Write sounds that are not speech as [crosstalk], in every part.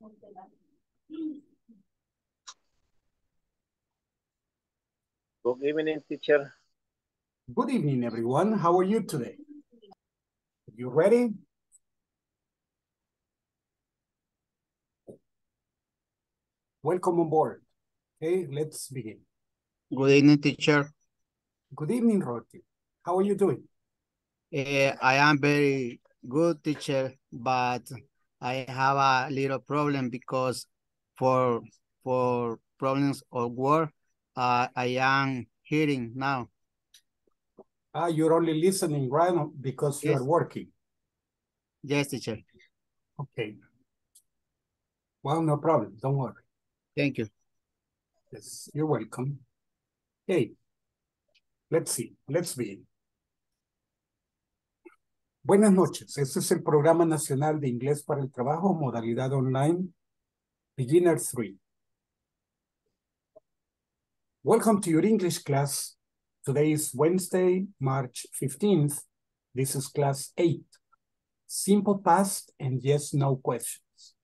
Good evening, teacher. Good evening, everyone. How are you today? You ready? Welcome on board. Okay, let's begin. Good evening, teacher. Good evening, Roti. How are you doing? Uh, I am very good, teacher, but I have a little problem because for for problems of work, uh, I am hearing now. Ah, you're only listening right now because you Yes. are working. Yes, teacher. Okay. Well, no problem. Don't worry. Thank you. Yes, you're welcome. Hey, let's see. Let's begin. Buenas noches. Este es el Programa Nacional de Inglés para el Trabajo, modalidad online, Beginner 3. Welcome to your English class. Today is Wednesday, March 15th. This is class 8. Simple past and yes, no questions.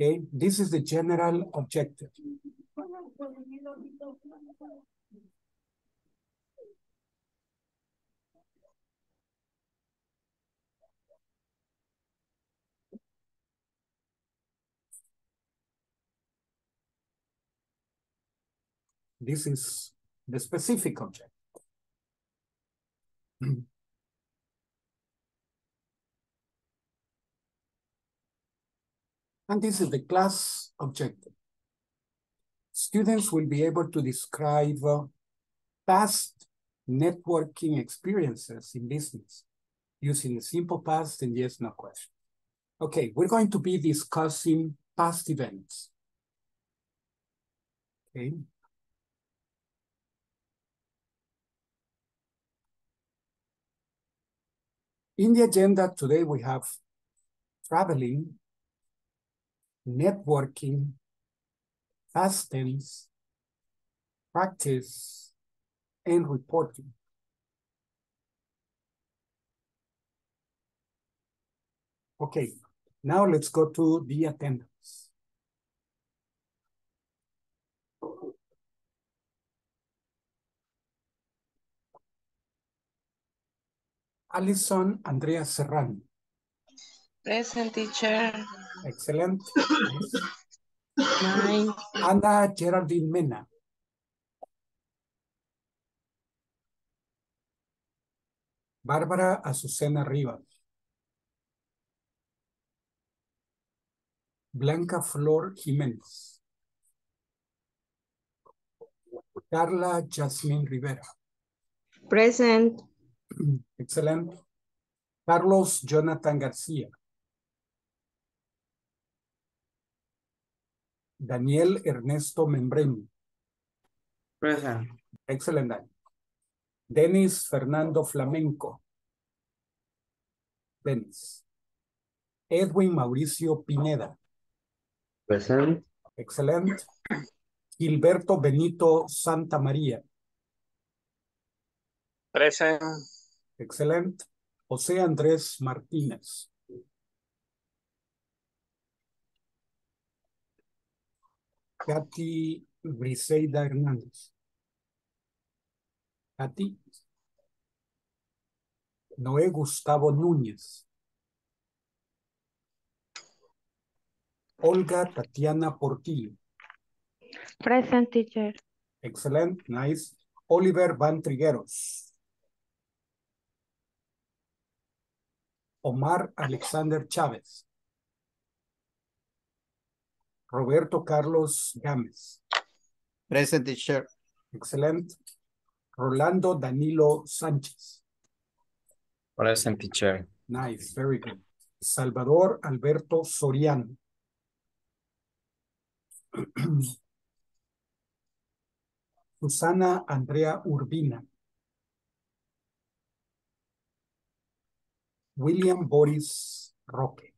Okay, this is the general objective. This is the specific object. [clears throat] And this is the class objective. Students will be able to describe uh, past networking experiences in business using the simple past and yes, no question. Okay, we're going to be discussing past events. Okay. In the agenda today, we have traveling, networking, tense, practice, and reporting. Okay, now let's go to the attendance. Alison Andrea Serrano. Present teacher. Excellent. Nine. Ana Geraldine Mena. Bárbara Azucena Rivas. Blanca Flor Jiménez. Carla Jasmine Rivera. Present. Excelente. Carlos Jonathan García. Daniel Ernesto Membreno. Present. Excelente. Denis Fernando Flamenco. Denis. Edwin Mauricio Pineda. Present. Excelente. Gilberto Benito Santa María. Present. Excelente. José Andrés Martínez. Katy Briseida Hernández. Katy. Noé Gustavo Núñez. Olga Tatiana Portillo. Present teacher. Excellent, nice. Oliver Van Trigueros. Omar Alexander Chávez. Roberto Carlos Gámez. Present, teacher. Excelente. Rolando Danilo Sánchez. Present teacher. Nice, very good. Salvador Alberto Soriano. [clears throat] Susana Andrea Urbina. William Boris Roque.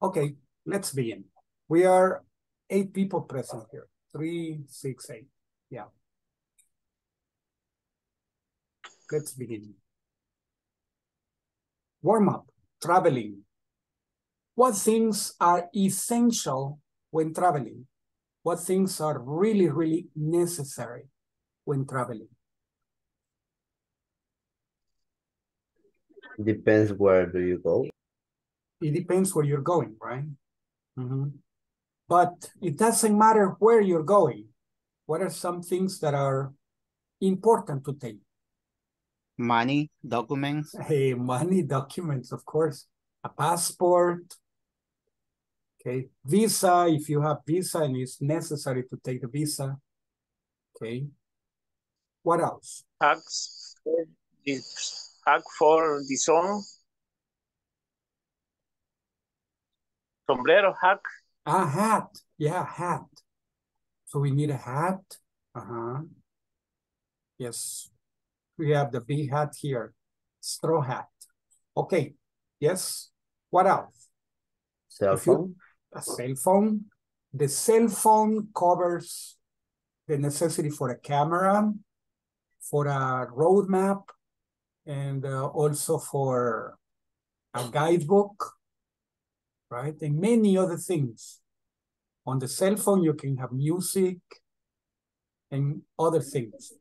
Okay, let's begin. We are eight people present here. Three, six, eight. Yeah. Let's begin. Warm up, traveling, What things are essential when traveling? What things are really, really necessary when traveling? Depends where do you go. It depends where you're going, right? Mhm. But it doesn't matter where you're going. What are some things that are important to take? Money, documents, Hey, [laughs] money, documents, of course, a passport. Okay, visa, if you have visa and it's necessary to take the visa. Okay. What else? Hacks. This hack for the song. Sombrero hack. A hat. Yeah, hat. So we need a hat. Uh-huh. Yes. We have the big hat here. Straw hat. Okay. Yes. What else? Cell If you- phone. a cell phone. The cell phone covers the necessity for a camera, for a roadmap, and uh, also for a guidebook, right? And many other things. On the cell phone, you can have music and other things.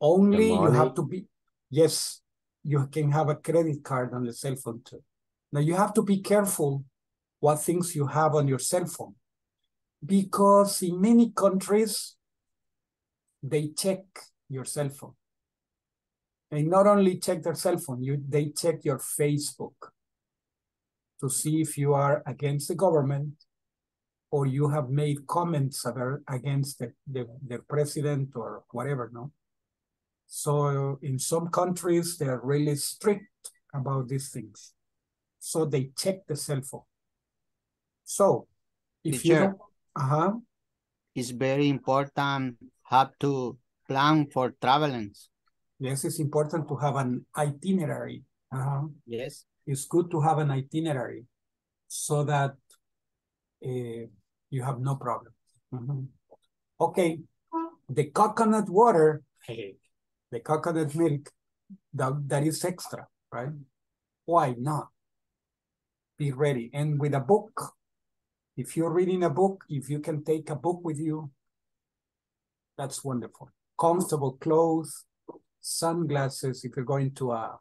Only you have to be, yes, you can have a credit card on the cell phone too. Now you have to be careful what things you have on your cell phone. Because in many countries, they check your cell phone. And not only check their cell phone, you they check your Facebook to see if you are against the government or you have made comments about against the, the, the president or whatever, no? So in some countries, they're really strict about these things. So they check the cell phone. So if you Teacher. don't, uh-huh, it's very important have to plan for traveling. Yes, it's important to have an itinerary. Uh-huh. Yes. It's good to have an itinerary so that uh, you have no problem. Mhm. Okay, the coconut water, hey, the coconut milk, that, that is extra, right? Why not? Be ready. And with a book, if you're reading a book, if you can take a book with you, that's wonderful. Comfortable clothes, sunglasses if you're going to a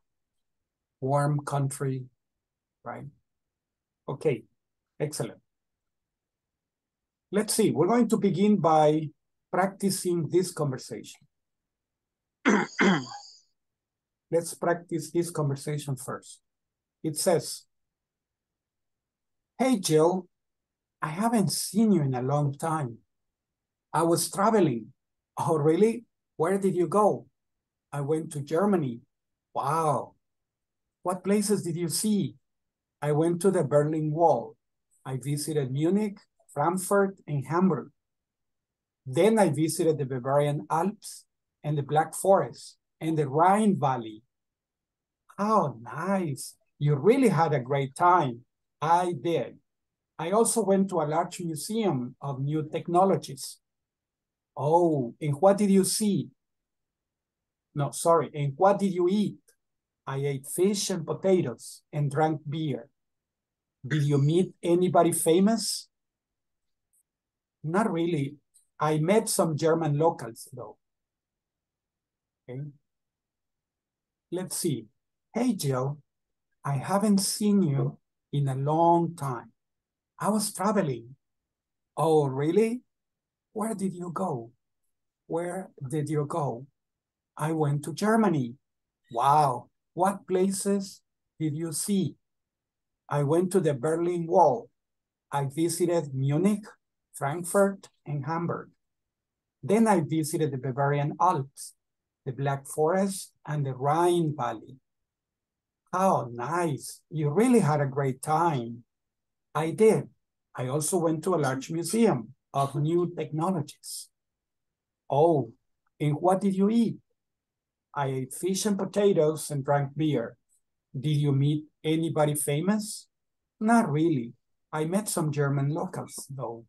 warm country, right? Okay, excellent. Let's see, we're going to begin by practicing this conversation. [clears throat] Let's practice this conversation first. It says, Hey Jill, I haven't seen you in a long time. I was traveling. Oh, really? Where did you go? I went to Germany. Wow. What places did you see? I went to the Berlin Wall. I visited Munich, Frankfurt, and Hamburg. Then I visited the Bavarian Alps and the Black Forest and the Rhine Valley. How nice. You really had a great time. I did. I also went to a large museum of new technologies. Oh, and what did you see? No, sorry. And what did you eat? I ate fish and potatoes and drank beer. Did you meet anybody famous? Not really. I met some German locals though. Okay. Let's see. Hey, Jill, I haven't seen you in a long time. I was traveling. Oh, really? Where did you go? Where did you go? I went to Germany. Wow. What places did you see? I went to the Berlin Wall. I visited Munich, Frankfurt, and Hamburg. Then I visited the Bavarian Alps, the Black Forest, and the Rhine Valley. How nice. You really had a great time. I did. I also went to a large museum of new technologies. Oh, and what did you eat? I ate fish and potatoes and drank beer. Did you meet anybody famous? Not really. I met some German locals, though.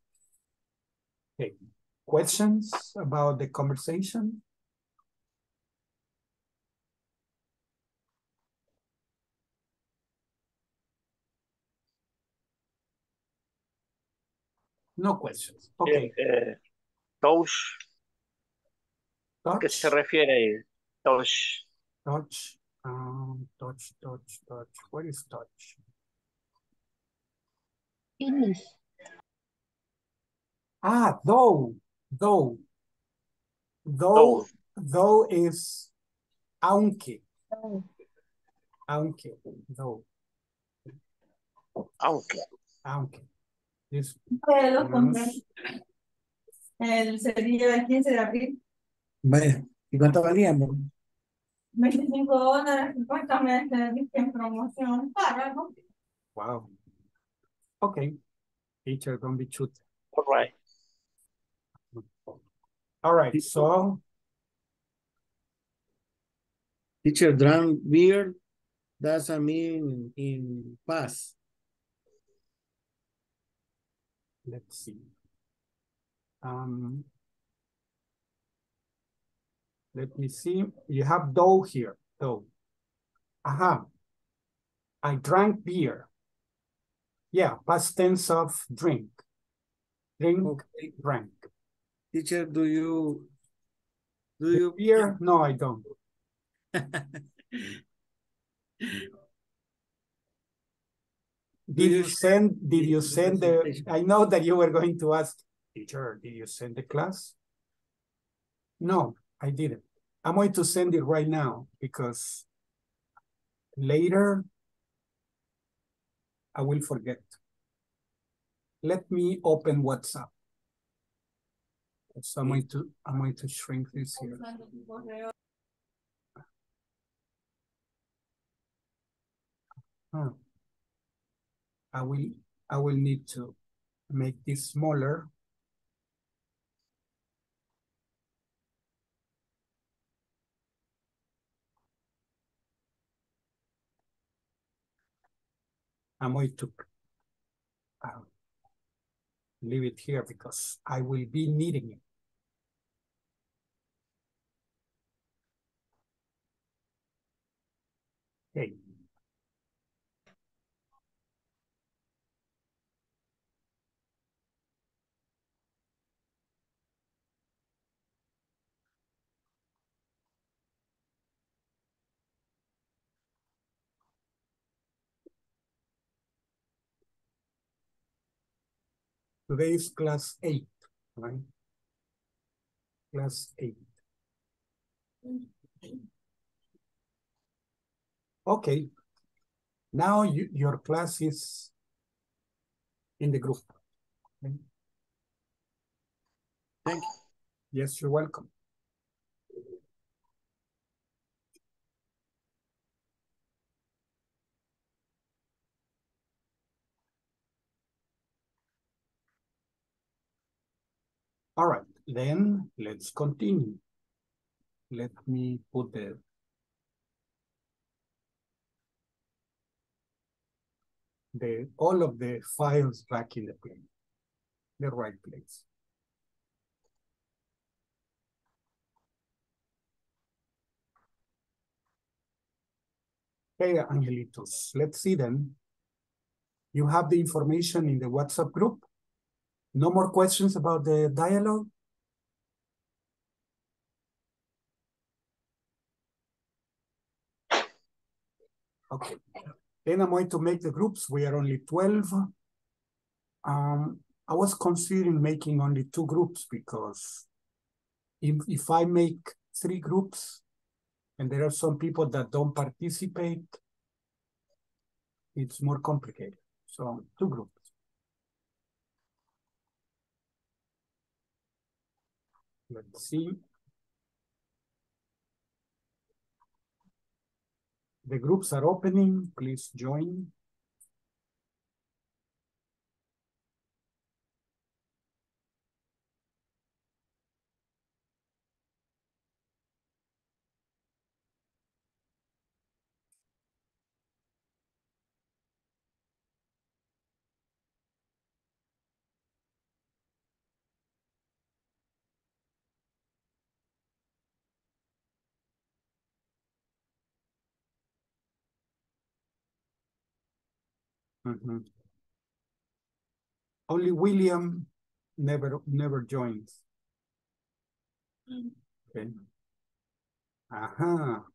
Okay, questions about the conversation? No questions. Okay. Eh, touch, ¿qué se refiere ahí? Touch. touch, um, touch, touch, touch. What is touch? Finish. Ah, though, though. Though, though is aunque, aunque, though, Aunque. aunque. This, cumpleaños. El sería el 15 de abril, Vaya, ¿y cuánto valíamos? 25 dólares, supuestamente en promoción para, ¿no? wow. Okay. Teacher, don't be shoot. All right. All right, so Teacher, drum beer doesn't mean in pass. let's see. Um, let me see. You have dough here, dough. Aha. I drank beer. Yeah, past tense of drink. Drink, Okay. drank. Teacher, do you do you Beer? No, I don't. [laughs] Did you send, did you send the. I know that you were going to ask, teacher, did you send the class? No, I didn't. I'm going to send it right now because later I will forget. Let me open WhatsApp. So I'm going to, I'm going to shrink this here. Huh. I will, I will need to make this smaller. I'm going to uh, leave it here because I will be needing it. Okay. Today is class eight, right? Class eight. Okay. Now you, your class is in the group. Okay. Thank you. Yes, you're welcome. All right, then let's continue. Let me put the the all of the files back in the place, the right place. Okay, Angelitos, let's see then. You have the information in the WhatsApp group. No more questions about the dialogue? Okay, then I'm going to make the groups. We are only 12. Um, I was considering making only two groups because if, if I make three groups and there are some people that don't participate, it's more complicated. So two groups. Let's see. The groups are opening, please join. Mhm. Only William never, never joins. Okay. Ajá.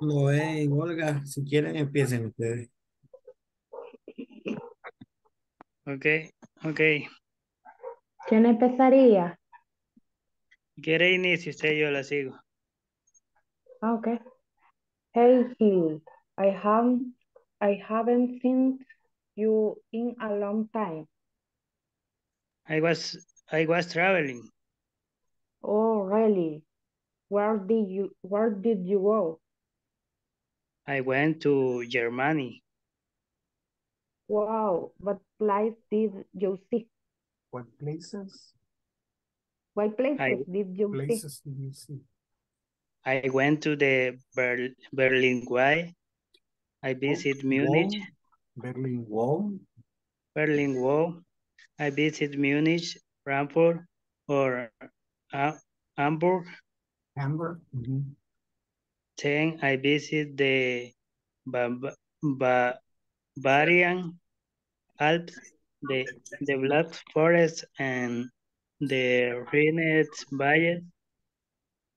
Noé y Olga, si quieren empiecen ustedes. Ok, ok. ¿Quién empezaría? ¿Quiere inicio usted? Yo la sigo. Ah, Okay. Hey. I haven't, I haven't seen you in a long time. I was, I was traveling. Oh, really? Where did you, where did you go? I went to Germany. Wow, what place did you see? What places? What places did you see? Did you see? I went to the Ber Berlin Wall. I visit Munich, Berlin Wall. Berlin Wall. I visited Munich, Frankfurt, or uh, Hamburg. Hamburg. mhm. Then I visited the ba ba Bavarian Alps, the, the Black Forest, and the Rhine Valley,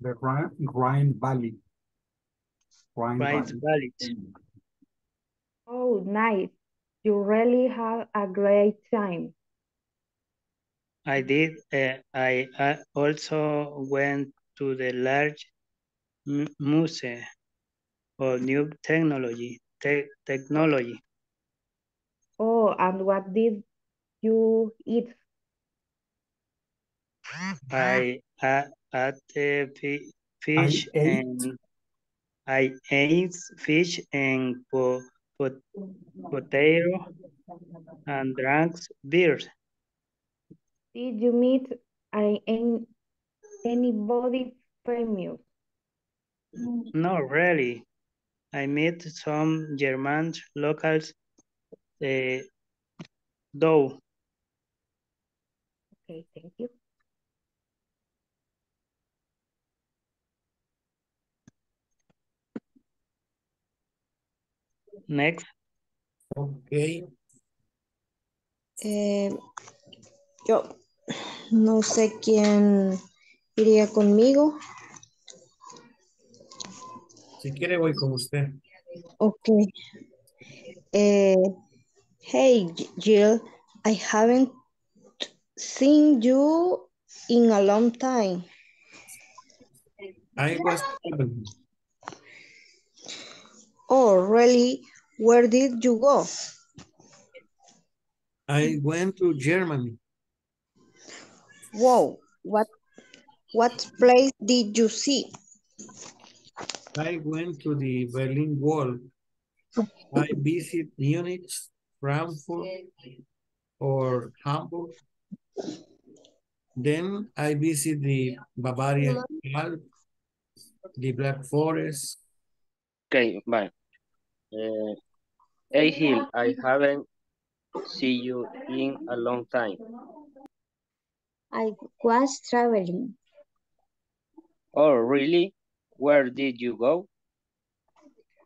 The Rhine, Rhine Valley. Rhine Rhine Valley. Valley. Oh, nice. You really had a great time. I did. Uh, I uh, also went to the large mu- museum of new technology. Te technology. Oh, and what did you eat? I uh, ate fi fish ate? and I ate fish and po po potato and drank beer. Did you meet a- any, anybody famous? Not really. I met some German locals, uh, though. Okay, thank you. Next, Ok. Eh, yo no sé quién iría conmigo. Si quiere voy con usted. Ok. Eh, hey, Jill, I haven't seen you in a long time. I was. Oh, really? Where did you go? I went to Germany. Wow, what what place did you see? I went to the Berlin Wall. I visit Munich, Frankfurt, or Hamburg. Then I visit the Bavarian Alps, the Black Forest. Okay, bye. Uh, hey, Hill, I haven't seen you in a long time. I was traveling. Oh, really? Where did you go?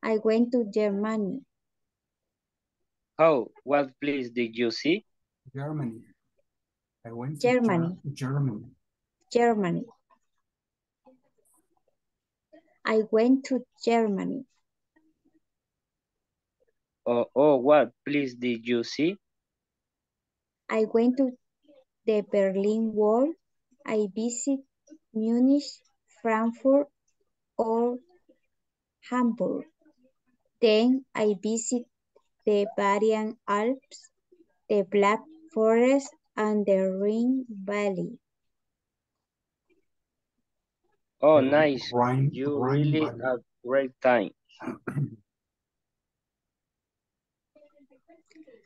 I went to Germany. How? What place did you see? Germany. I went to Germany. Ger- Germany. Germany. I went to Germany. Oh, oh, what place did you see? I went to the Berlin Wall. I visit Munich, Frankfurt, or Hamburg. Then I visit the Bavarian Alps, the Black Forest, and the Rhine Valley. Oh, nice. Rhine, You Rhine really Valley. a great time. [clears throat]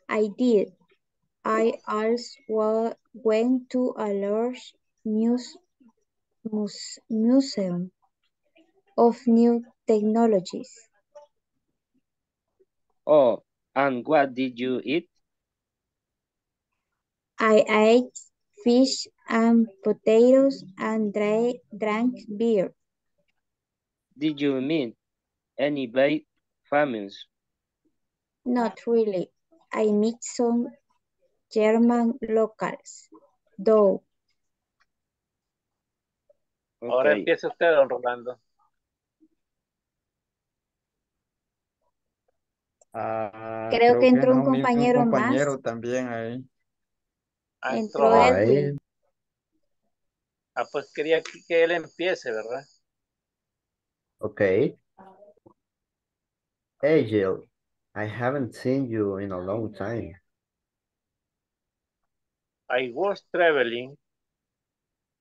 I did. I also went to a large muse, muse, museum of new technologies. Oh, and what did you eat? I ate fish and potatoes and dra- drank beer. Did you meet any very famous? Not really. I meet some German locals, though. Ahora empieza usted, don Rolando. Ah, Creo que entró un no, un- compañero más. compañero también ahí. Entró entró. Edwin. Ah, pues quería que, que él empiece, ¿verdad? Okay. Hey, Jill. I haven't seen you in a long time. I was traveling.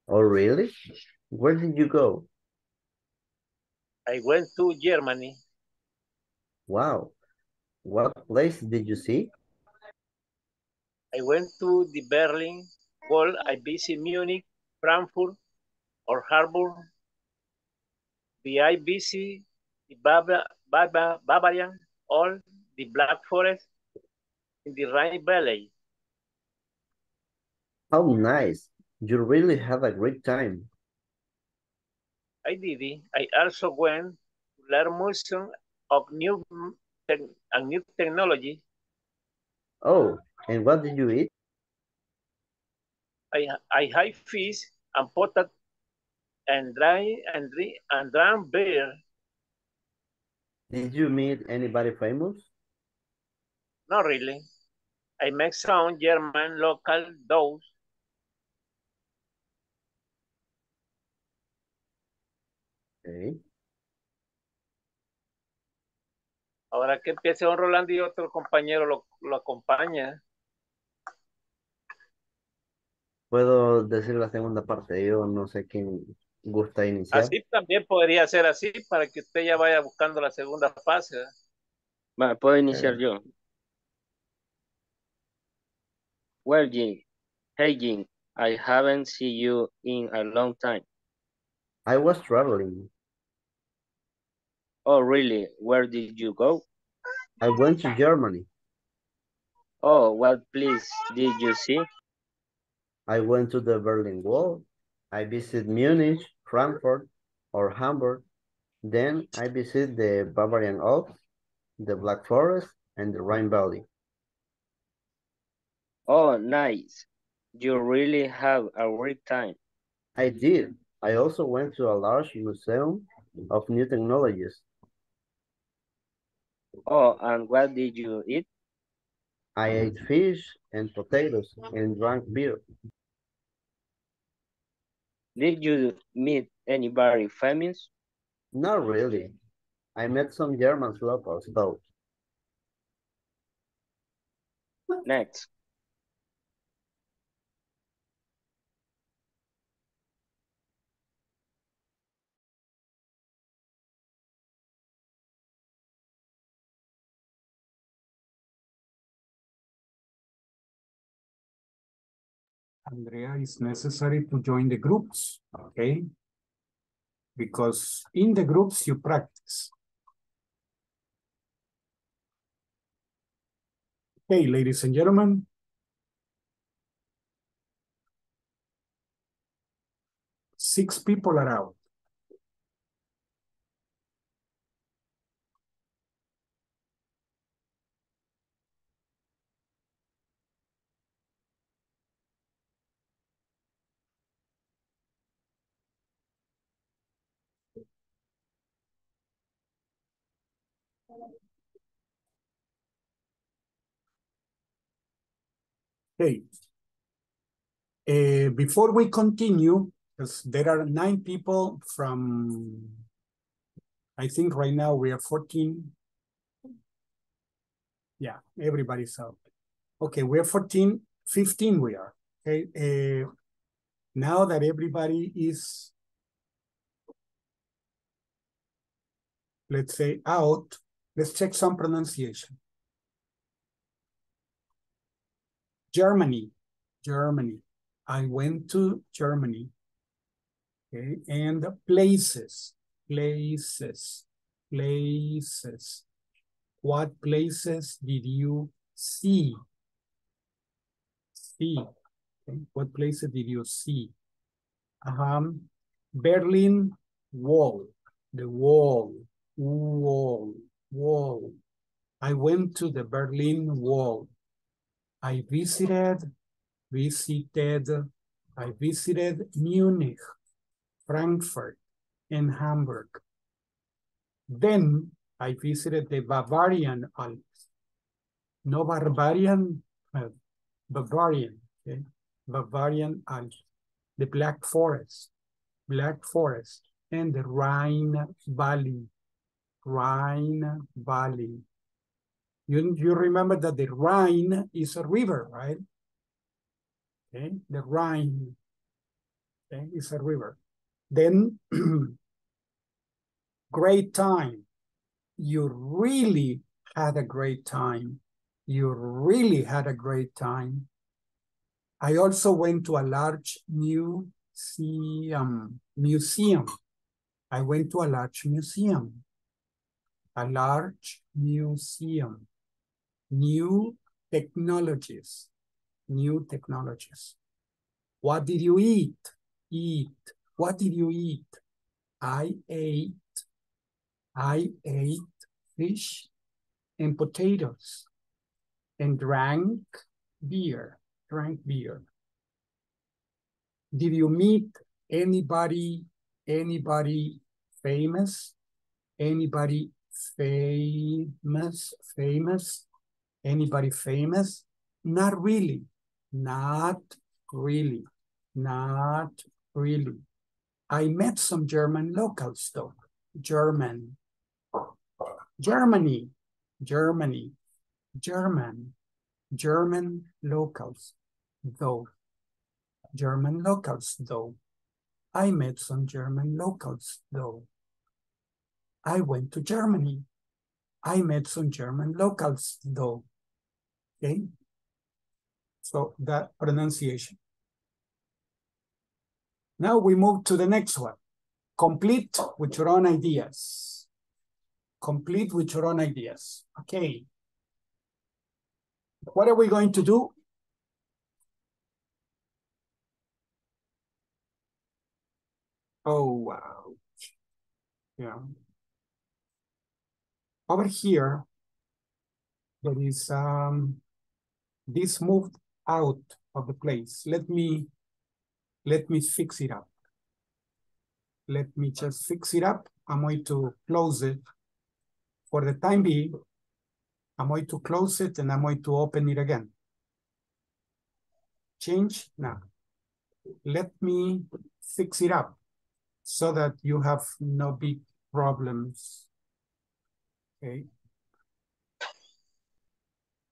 Oh, really? Where did you go? I went to Germany. Wow. What place did you see? I went to the Berlin Wall. I visit Munich, Frankfurt, or Hamburg. The I visit the Bava- Bava- Bavarian, all the Black Forest in the Rhine Valley. How nice. You really had a great time. I did it. I also went to learn museum of new tech and new technology. Oh, and what did you eat? I I had fish and potato and dry and drink and drank beer. Did you meet anybody famous? Not really. I met some German local those. Okay. Ahora que empiece don Rolando y otro compañero lo, lo acompaña. Puedo decir la segunda parte. Yo no sé quién gusta iniciar. Así también podría ser así para que usted ya vaya buscando la segunda fase. puedo iniciar yo. Well, Jim. Hey, Jim. I haven't seen you in a long time. I was traveling. Oh, really? Where did you go? I went to Germany. Oh, what place did you see? I went to the Berlin Wall. I visited Munich, Frankfurt, or Hamburg. Then I visited the Bavarian Alps, the Black Forest, and the Rhine Valley. Oh, nice. You really have a great time. I did. I also went to a large museum of new technologies. Oh, and what did you eat? I ate fish and potatoes and drank beer. Did you meet anybody famous? Not really. I met some German locals though. Next. Andrea, it's necessary to join the groups, okay? Because in the groups you practice. Okay, ladies and gentlemen. Six people are out. Okay. Uh, before we continue, because there are nine people from, I think right now we are 14. Yeah, everybody's out. Okay, we're 14, 15 we are. Okay, uh, now that everybody is, let's say out, let's check some pronunciation. Germany, Germany. I went to Germany. Okay, and places, places, places. What places did you see? See. Okay. What places did you see? Um, Berlin Wall. the wall, wall, wall. I went to the Berlin Wall. I visited, visited, I visited Munich, Frankfurt, and Hamburg. Then I visited the Bavarian Alps. No barbarian, uh, Bavarian, okay? Bavarian Alps, the Black Forest, Black Forest, and the Rhine Valley, Rhine Valley. You, you remember that the Rhine is a river, right? Okay, the Rhine okay, is a river. Then, [clears throat] great time. You really had a great time. You really had a great time. I also went to a large museum. Museum. I went to a large museum. A large museum. New technologies. New technologies. What did you eat? Eat. What did you eat? I ate. I ate fish and potatoes and drank beer. Drank beer. Did you meet anybody, anybody famous? Anybody famous, famous? Anybody famous? Not really. Not really. Not really. I met some German locals though. German. Germany. Germany. German. German locals though. German locals though. I met some German locals though. I went to Germany. I met some German locals though. Okay. So that pronunciation. Now we move to the next one. Complete with your own ideas. Complete with your own ideas. Okay. What are we going to do? Oh, wow. Yeah. Over here, there is um, this moved out of the place. Let me, let me fix it up. Let me just fix it up. I'm going to close it. For the time being, I'm going to close it and I'm going to open it again. Change now. Let me fix it up so that you have no big problems. Okay.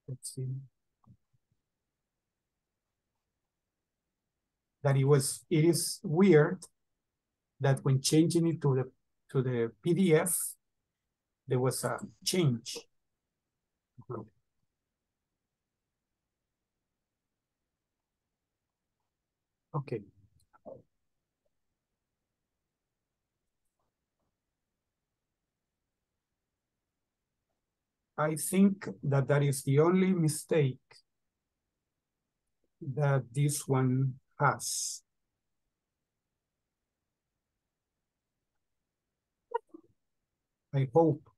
Let's see. That it was, it is weird that when changing it to the to the PDF, there was a change. Okay. I think that that is the only mistake that this one has. I hope.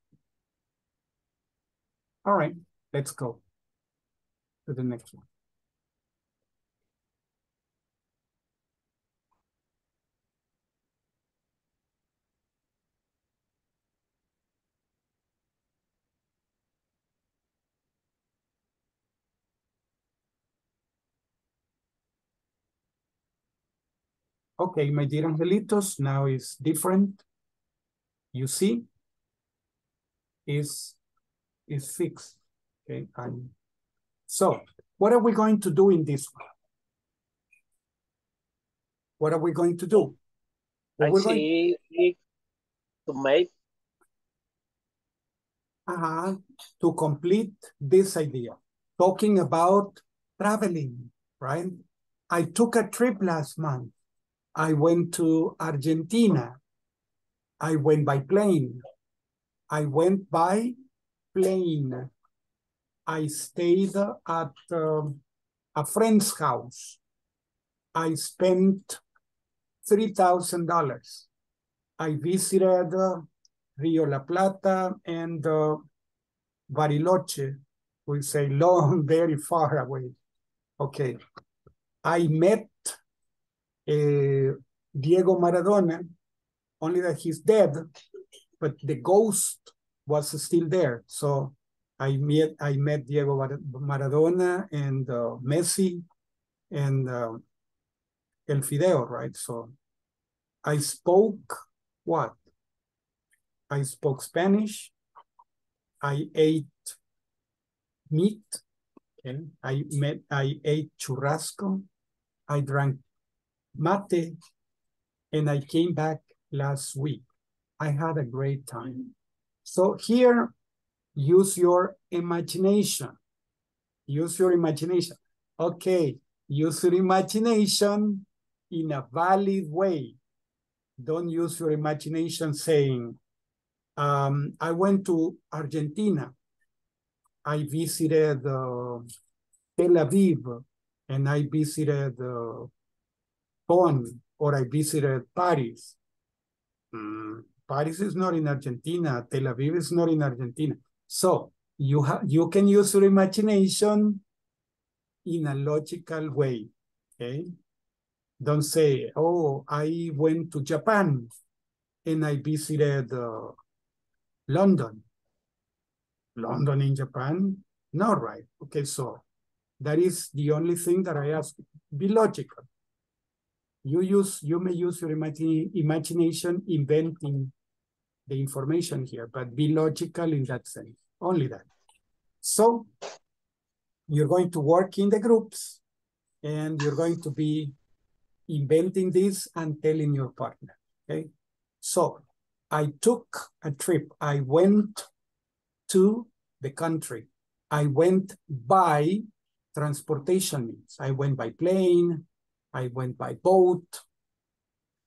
All right, let's go to the next one. Okay, my dear angelitos, now is different. You see, is is fixed. Okay, and so what are we going to do in this one? What are we going to do? What I we're see it to make uh, to complete this idea, talking about traveling, right? I took a trip last month. I went to Argentina. I went by plane. I went by plane. I stayed at um, a friend's house. I spent $3,000. I visited uh, Rio La Plata, and uh, Bariloche. We say long, [laughs] very far away. Okay. I met uh, Diego Maradona, only that he's dead, but the ghost was still there. So I met I met Diego Maradona and uh, Messi and uh, El Fideo, right? So I spoke what? I spoke Spanish. I ate meat. Okay. I met. I ate churrasco. I drank mate, and I came back last week. I had a great time. So here, use your imagination. Use your imagination. Okay, use your imagination in a valid way. Don't use your imagination saying, um, I went to Argentina. I visited uh, Tel Aviv and I visited uh, Or I visited Paris. Mm, Paris is not in Argentina. Tel Aviv is not in Argentina. So you have you can use your imagination in a logical way. Okay. Don't say, oh, I went to Japan and I visited uh, London. London in Japan? Not right. Okay, so that is the only thing that I ask. Be logical. You use you may use your imagine, imagination inventing the information here, but be logical in that sense. Only that. So you're going to work in the groups and you're going to be inventing this and telling your partner. Okay. So I took a trip. I went to the country. I went by transportation means. I went by plane. I went by boat.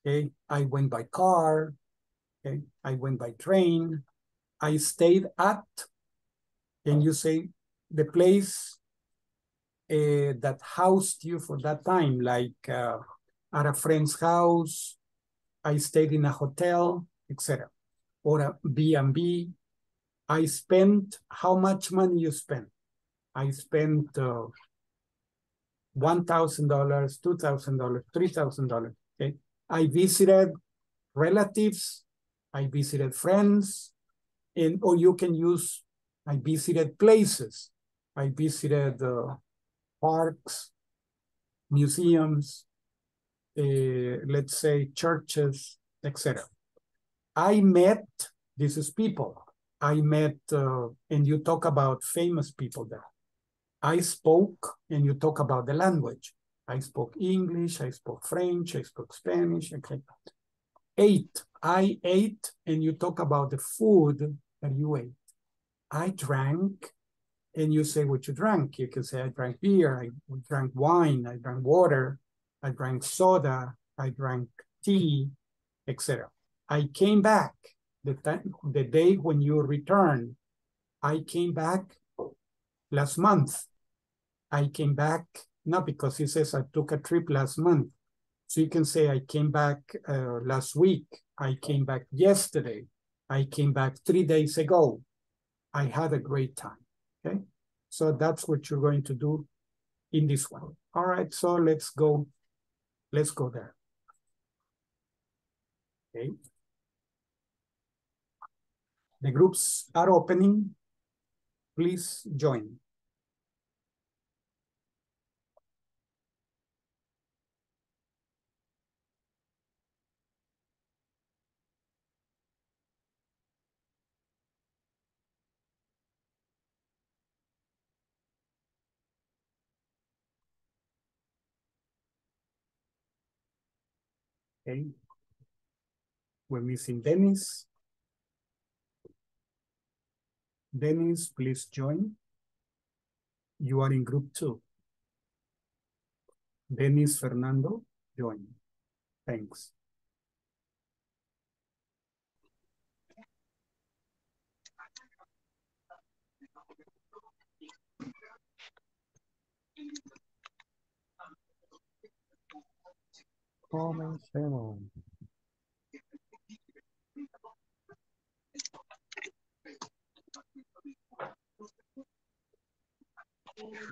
Okay. I went by car. Okay. I went by train. I stayed at, and you say the place uh, that housed you for that time, like uh, at a friend's house, I stayed in a hotel, etc. Or a B&B. I spent, how much money you spent? I spent uh, $1,000, $2,000, $3,000, okay? I visited relatives, I visited friends, and or you can use, I visited places. I visited uh, parks, museums, uh, let's say churches, etc. I met, this is people, I met, uh, and you talk about famous people there. I spoke, and you talk about the language. I spoke English, I spoke French, I spoke Spanish, okay. Ate, I ate, and you talk about the food that you ate. I drank, and you say what you drank. You can say, I drank beer, I drank wine, I drank water, I drank soda, I drank tea, etc. I came back the time, the day when you returned. I came back last month. I came back not because he says I took a trip last month. So you can say I came back uh, last week. I came back yesterday. I came back three days ago. I had a great time. Okay. So that's what you're going to do in this one. All right. So let's go Let's go there. Okay. The groups are opening. Please join. Okay. We're missing Dennis. Dennis, please join. You are in group two. Dennis Fernando, join. Thanks. Comencemos.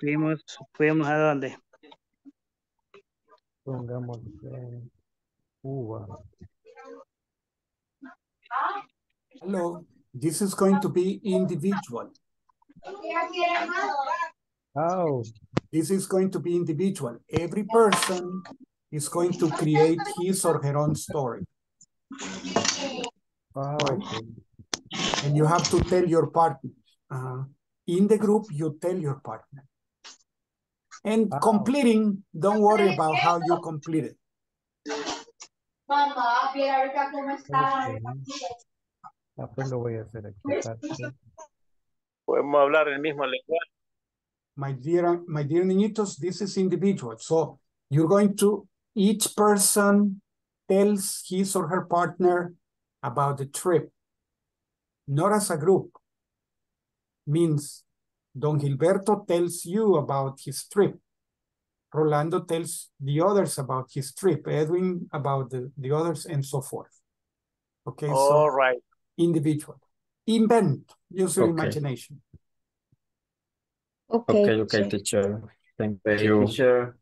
Fuimos, fuimos a dónde? Pongamos en Cuba. Hello, this is going to be individual. Oh, This is going to be individual. Every person is going to create his or her own story. oh, okay. And you have to tell your partner. Uh, in the group, you tell your partner. And Wow. completing, don't worry about how you complete it. Mamá, mira ahorita cómo está. ok. Lo voy a hacer aquí. Podemos hablar el mismo lenguaje. My dear, my dear niñitos, this is individual. So you're going to, each person tells his or her partner about the trip, not as a group. Means Don Gilberto tells you about his trip. Rolando tells the others about his trip, Edwin about the, the others, and so forth. Okay, All so right. individual. Invent, use your Okay. imagination. Okay. Okay, okay, teacher. teacher. Thank you. teacher.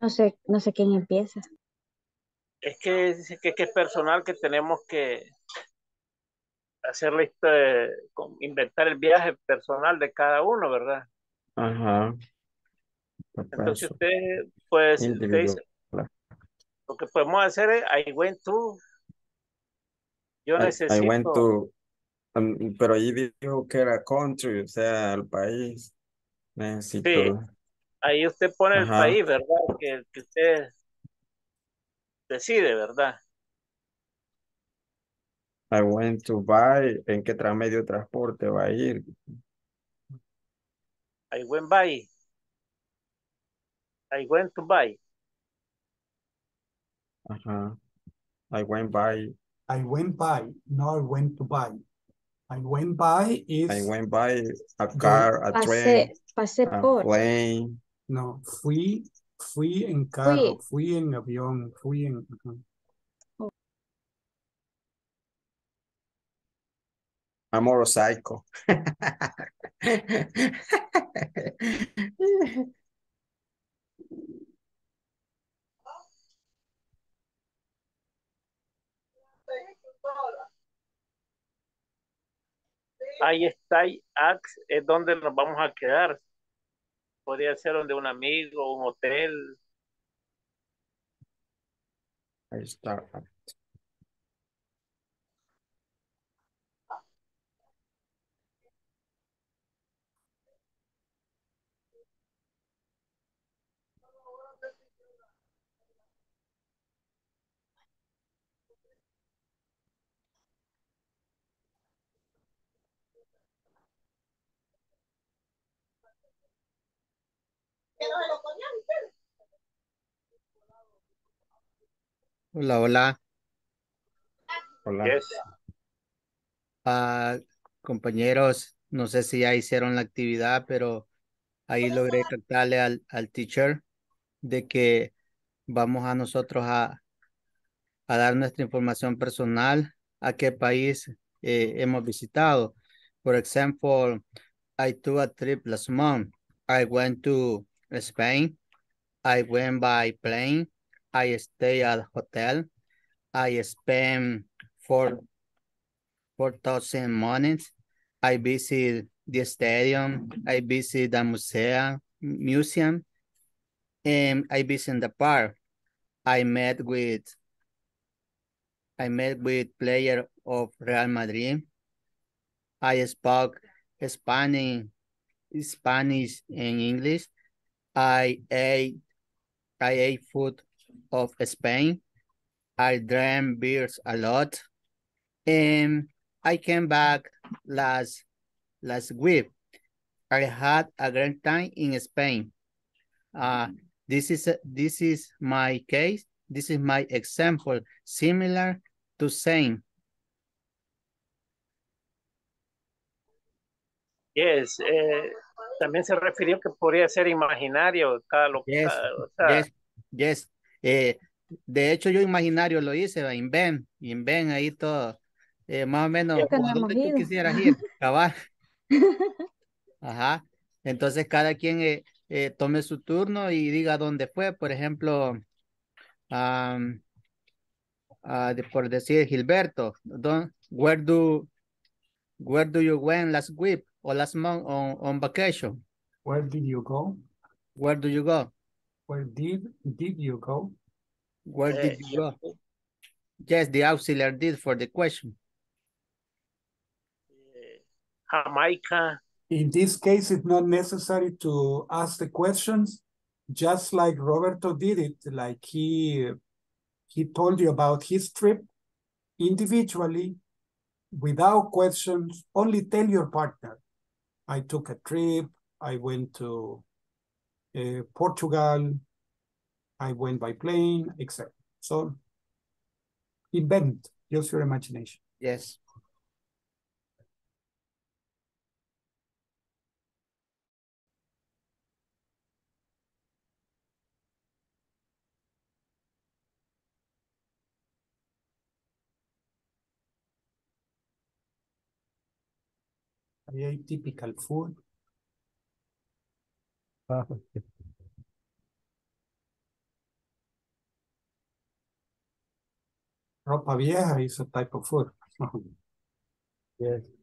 No sé, no sé quién empieza. Es que dice que, que es personal que tenemos que hacer lista de- con- inventar el viaje personal de cada uno, ¿verdad? Ajá. Entonces usted, pues, usted dice, lo que podemos hacer es, I went to, yo I, I necesito, went to, um, pero ahí dijo que era country, o sea, el país. Necesito. ahí usted pone el país, ¿verdad? Que, que usted decide, ¿verdad? I went to buy. ¿En qué medio de transporte va a ir? I went by. I went to buy. Ajá. I went by. I went by, no I went to buy. I went by is, I went by a car, a train, Pasé, pasé a por. plane. no, fui, fui en carro, fui en avión, fui en, ajá. A motorcycle. [laughs] Ahí está, y Ax es donde nos vamos a quedar. Podría ser donde un amigo, un hotel. I start Hola, hola. Hola. Yes. Ah, compañeros, no sé si ya hicieron la actividad, pero ahí logré captarle al, al teacher de que vamos a nosotros a, a dar nuestra información personal, a qué país eh, hemos visitado. Por example, I took a trip last month. I went to Spain. I went by plane. I stayed at hotel. I spent four four thousand monies. I visit the stadium. I visit the museum, museum, and I visit the park. I met with I met with player of Real Madrid. I spoke Spanish, Spanish and English. I ate I ate food of Spain. I drank beers a lot. And I came back last last week. I had a great time in Spain. Uh, this is this is my case. This is my example, similar to saying Yes, eh, también se refirió que podría ser imaginario, cada lo, Yes, cada- o sea, yes, yes. Eh, de hecho, yo imaginario lo hice, va, Inven, Inven ahí todo. Eh, más o menos, Ya ¿a que no dónde tú quisieras ir? [laughs] Cabal. [laughs] Ajá. Entonces, cada quien eh, eh, tome su turno y diga dónde fue. Por ejemplo, am, ah, de- por decir Gilberto, don- where do where do you went last week or last month on, on vacation? Where did you go? Where do you go? Where did did you go? Where eh, did you go? Yes, the auxiliary did for the question. eh, Jamaica, In this case, it's not necessary to ask the questions, just like Roberto did it, like he he told you about his trip individually, without questions, only tell your partner. I took a trip, I went to uh, Portugal, I went by plane, etc. So invent, use your imagination. Yes. I ate typical food. Ropa vieja is a type of food. [laughs] Yes.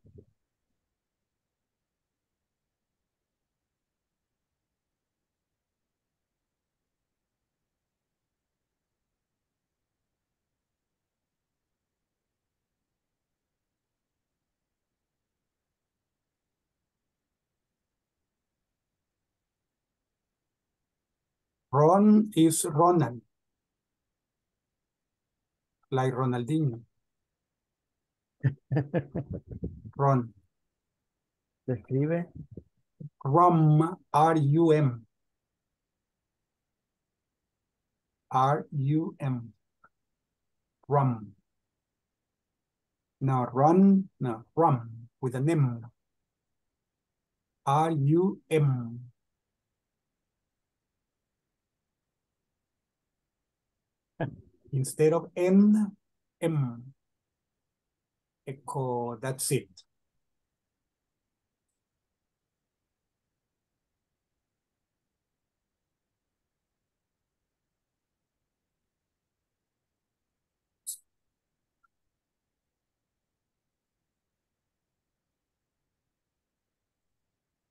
Ron is Ronald. Like Ronaldinho. [laughs] Ron. ¿Se escribe? Rum, R-U-M. R-U-M. Rum. No, run, no, rum with an M. R-U-M. Instead of N, M. Echo, that's it.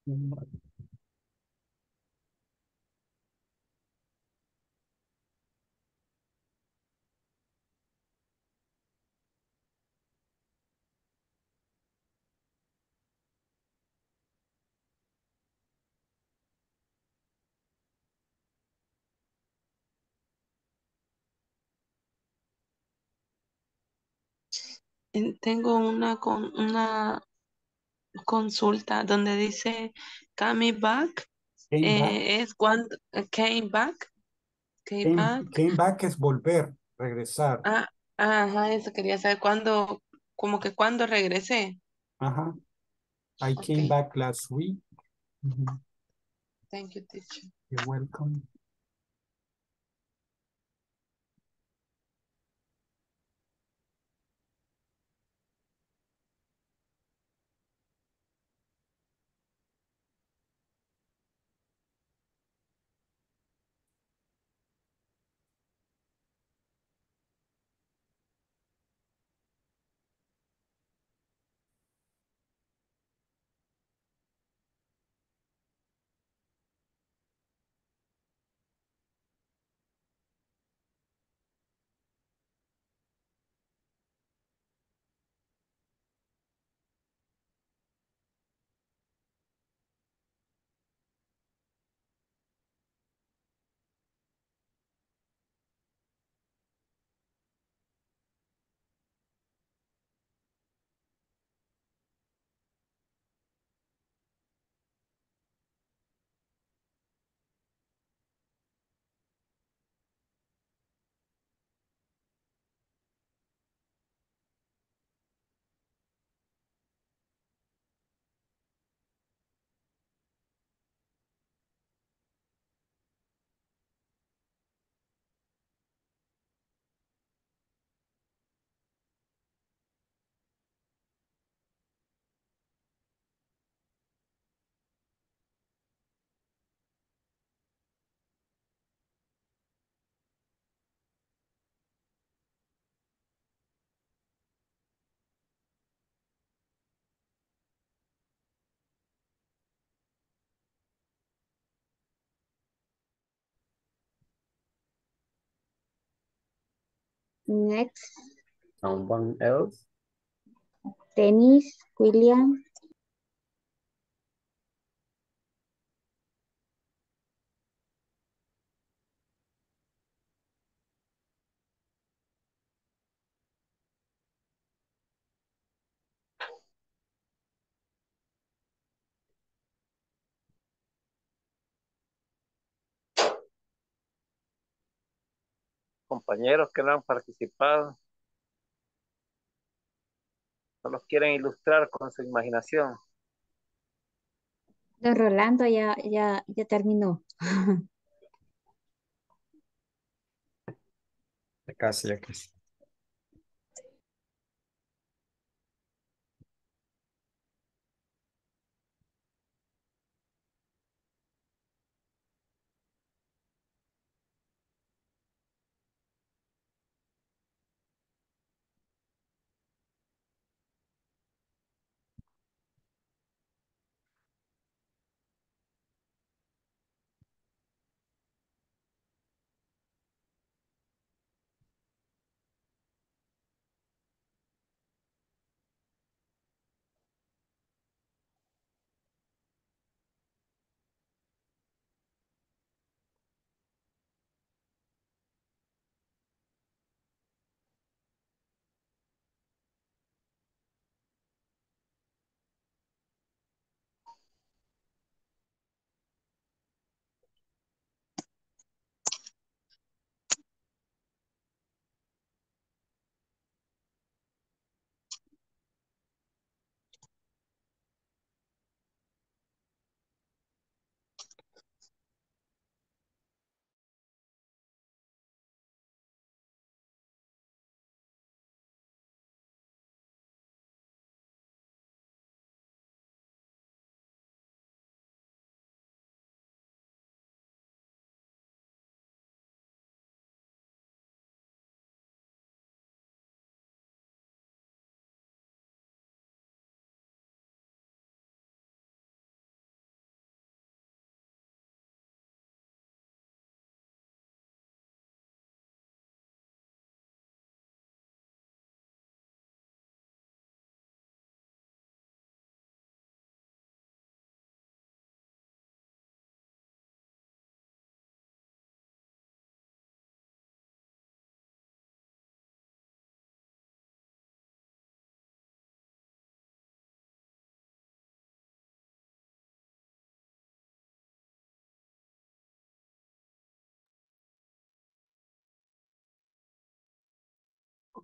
Eh, Tengo una, con, una consulta donde dice came back. Came back. eh, es cuando came back. Came Came, back. came back es volver, regresar. Ah, ajá, eso quería saber cuándo, como que cuando regresé. Ajá. I came back last week. Thank you, teacher. You're welcome. Next, Someone else? Dennis, William, Compañeros que no han participado. Solo quieren ilustrar con su imaginación. don Rolando ya, ya, ya terminó. Ya casi, ya casi.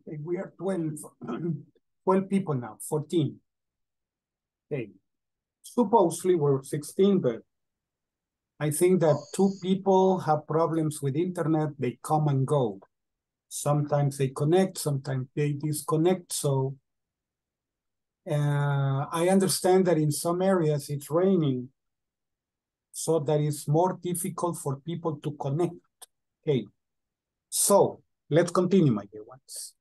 Okay, we are 12, [clears throat] 12 people now, 14. Okay. Supposedly we're 16, but I think that two people have problems with internet, they come and go. Sometimes they connect, sometimes they disconnect. So uh, I understand that in some areas it's raining, so that it's more difficult for people to connect. Okay, so let's continue, my dear ones.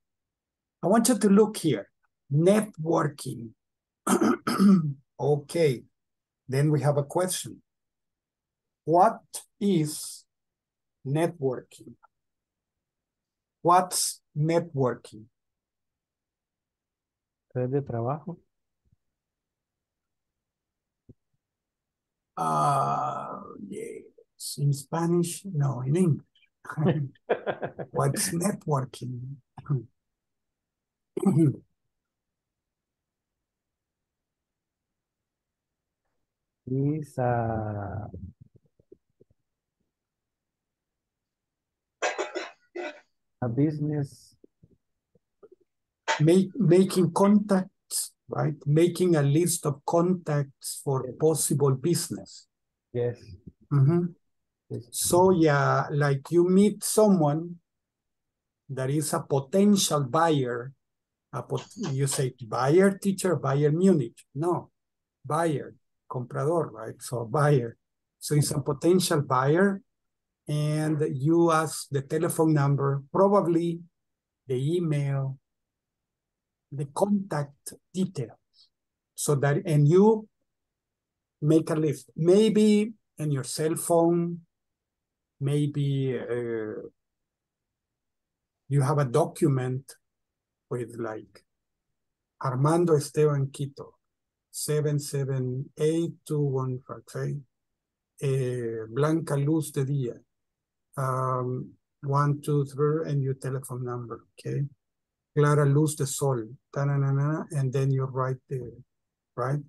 I want you to look here, networking. [clears throat] okay, then we have a question. What is networking? What's networking? Red de trabajo. Uh, yes, in Spanish, no, in English. [laughs] What's networking? Is a business Make, making contacts, right? Making a list of contacts for possible business. yes. Mm -hmm. So yeah, like you meet someone that is a potential buyer, you say buyer, teacher, buyer Munich. No, buyer, comprador, right? So buyer. So it's a potential buyer and you ask the telephone number, probably the email, the contact details. So that, and you make a list, maybe in your cell phone, maybe uh, you have a document with like Armando Esteban Quito, 77821, eh, Blanca Luz de Dia, um, one, two, three, and your telephone number, okay? Clara Luz de Sol, ta-na-na-na, and then you write the, right?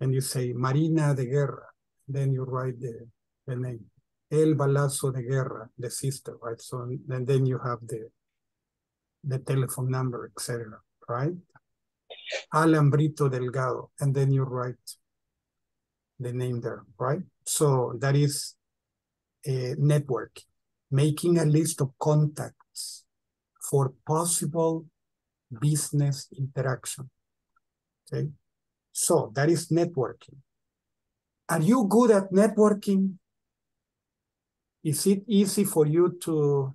And you say Marina de Guerra, then you write the, the name. El Balazo de Guerra, the sister, right? So, and then you have the, the telephone number, etc., right? Alan Brito Delgado, and then you write the name there, right? So that is a network, making a list of contacts for possible business interaction, okay? So that is networking. Are you good at networking? Is it easy for you to,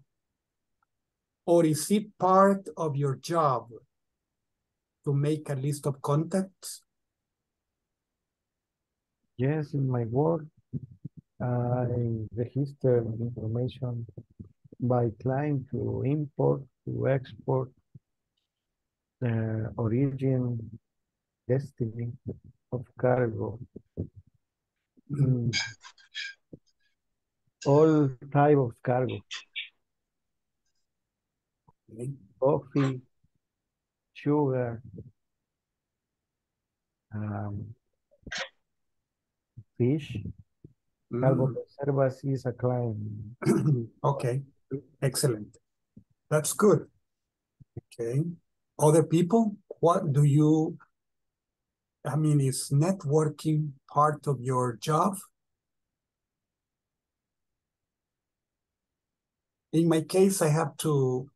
or is it part of your job to make a list of contacts? Yes, in my work, I register information by client to import, to export, uh, origin, destiny of cargo. Mm. All type of cargo. Coffee, sugar, um, fish. Mm. Reservas is a client. [clears throat] okay, excellent. That's good. Okay. Other people, what do you, I mean, is networking part of your job? In my case, I have to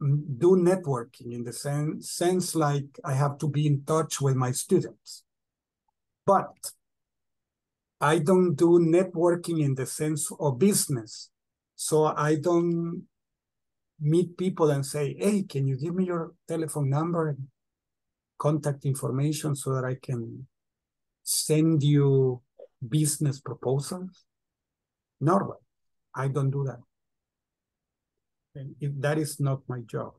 do networking in the sense, sense like I have to be in touch with my students. But I don't do networking in the sense of business. So I don't meet people and say, hey, can you give me your telephone number and contact information so that I can send you business proposals? No, I don't do that. And if that is not my job.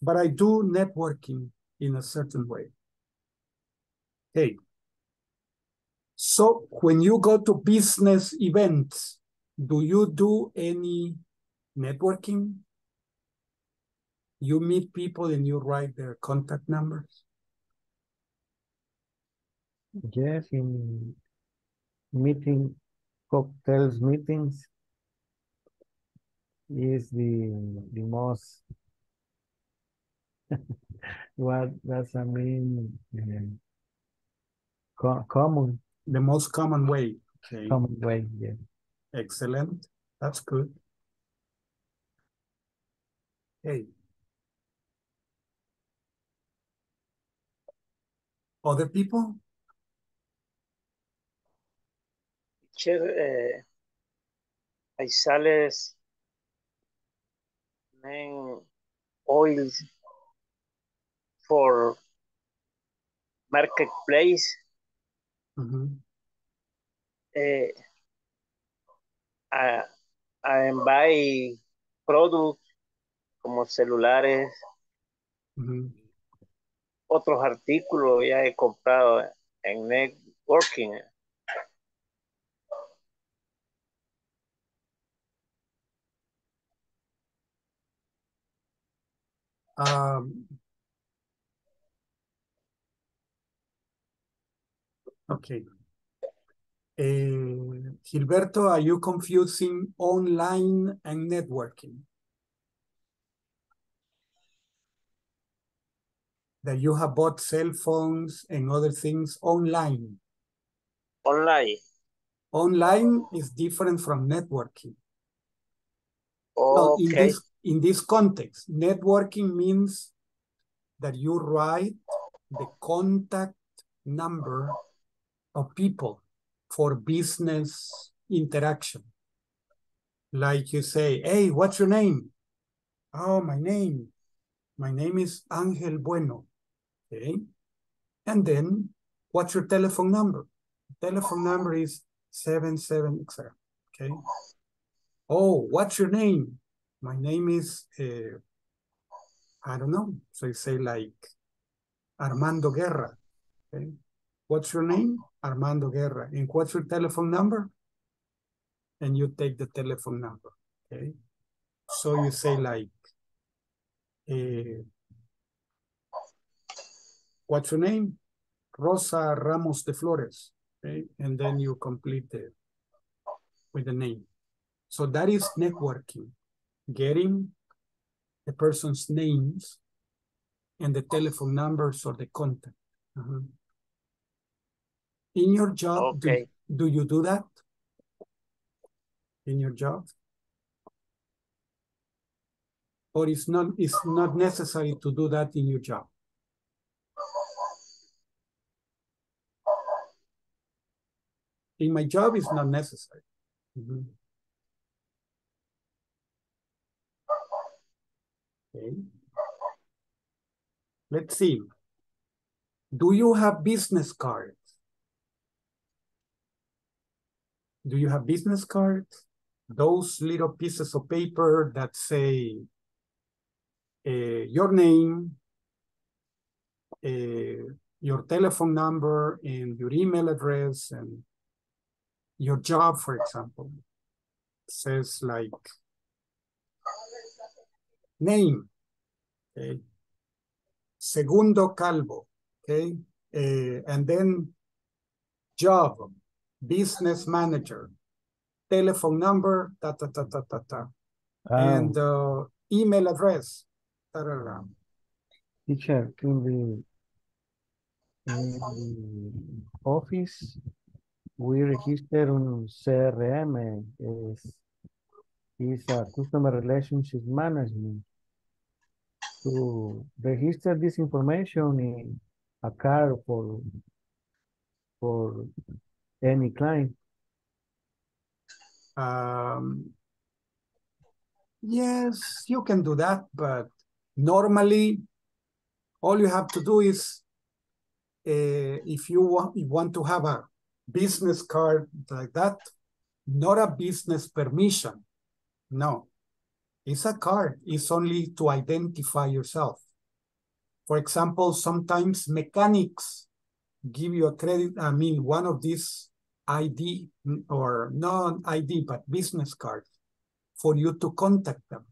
But I do networking in a certain way. Hey, so when you go to business events, do you do any networking? You meet people and you write their contact numbers? Yes, in meeting, cocktails meetings is the the most [laughs] what does I mean um, co common The most common way. Okay, common way, yeah. excellent. That's good. Hey. Other people? Teacher, eh, ahí sales main oils for marketplace. Mhm. eh, a, a buy products como celulares, otros artículos ya he comprado en networking. Um, okay. Eh, Gilberto, are you confusing online and networking? That you have bought cell phones and other things online. Online. Online is different from networking. No, in Okay. this in this context, networking means that you write the contact number of people for business interaction. Like you say, hey, what's your name? Oh, my name. My name is Angel Bueno. Okay. And then what's your telephone number? Telephone number is seven seven etc. Okay. Oh, what's your name? My name is, uh, I don't know. So you say like Armando Guerra. Okay. What's your name? Armando Guerra. And what's your telephone number? And you take the telephone number. Okay. So you say like, uh, what's your name? Rosa Ramos de Flores. Okay. And then you complete it with the name. So that is networking, getting the person's names and the telephone numbers or the contact. Uh -huh. In your job, Okay. do, do you do that? In your job? Or it's not, it's not necessary to do that in your job? In my job, it's not necessary. Mhm. Okay. Let's see. Do you have business cards? Do you have business cards? Those little pieces of paper that say uh, your name, uh, your telephone number, and your email address, and your job, for example. says like name, okay? Segundo Calvo, okay? Uh, and then job, business manager, telephone number, ta ta ta ta ta ta, and uh, email address. Ta, ta, ta. Teacher, in the, in the office, we register un CRM, is, is a customer relationship management. To register this information in a card for, for any client. Um, yes, you can do that, but normally all you have to do is uh, if you want, you want to have a business card like that, not a business permission. No, it's a card. It's only to identify yourself. For example, sometimes mechanics give you a credit. I mean, one of these ID or non-ID, but business cards for you to contact them.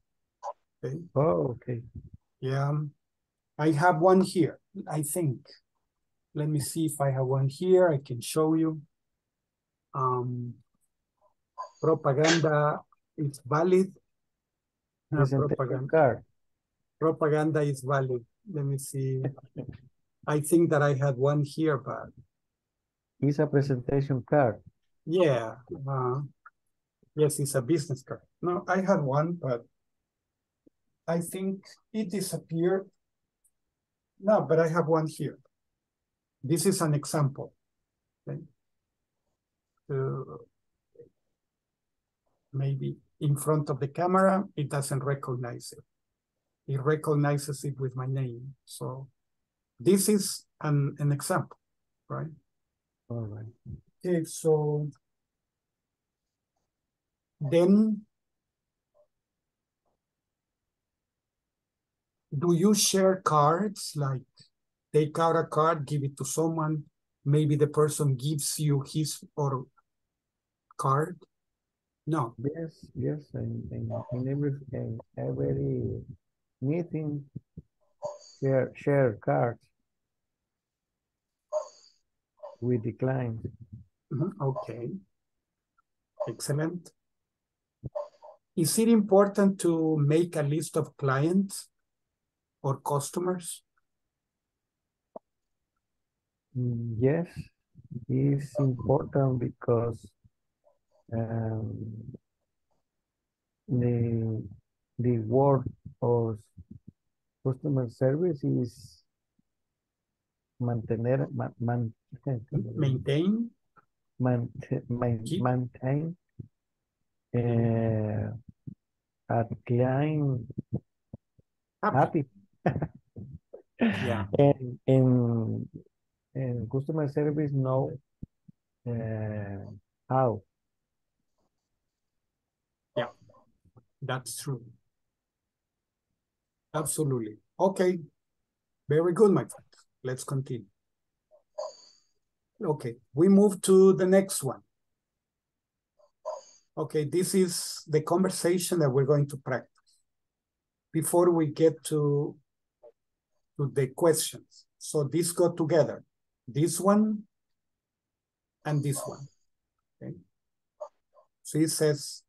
Okay. Oh, okay. Yeah. I have one here, I think. Let me see if I have one here. I can show you. Um, propaganda is valid. Uh, propaganda, card. propaganda is valid. Let me see. [laughs] I think that I had one here, but It's a presentation card. yeah. Uh, yes, it's a business card. No, I had one, but I think it disappeared. No, but I have one here. This is an example. Okay. Uh, maybe in front of the camera, it doesn't recognize it. It recognizes it with my name. So this is an, an example, right? All right. Okay, so then do you share cards like take out a card, give it to someone, maybe the person gives you his or card? No. Yes, yes, and, and in every, in every meeting, share, share cards We the client. Mhm, Okay. Excellent. Is it important to make a list of clients or customers? Mm, Yes, it's important because um, the the word of customer service is mantener man, man, Maintain? man, man, Keep. maintain uh, a client happy. Yeah. And, and, and customer service know uh, how. Yeah. That's true. Absolutely. Okay. Very good, my friend. Let's continue. Okay, we move to the next one. Okay, this is the conversation that we're going to practice. Before we get to, to the questions. So these go together. This one and this one. Okay. So it says,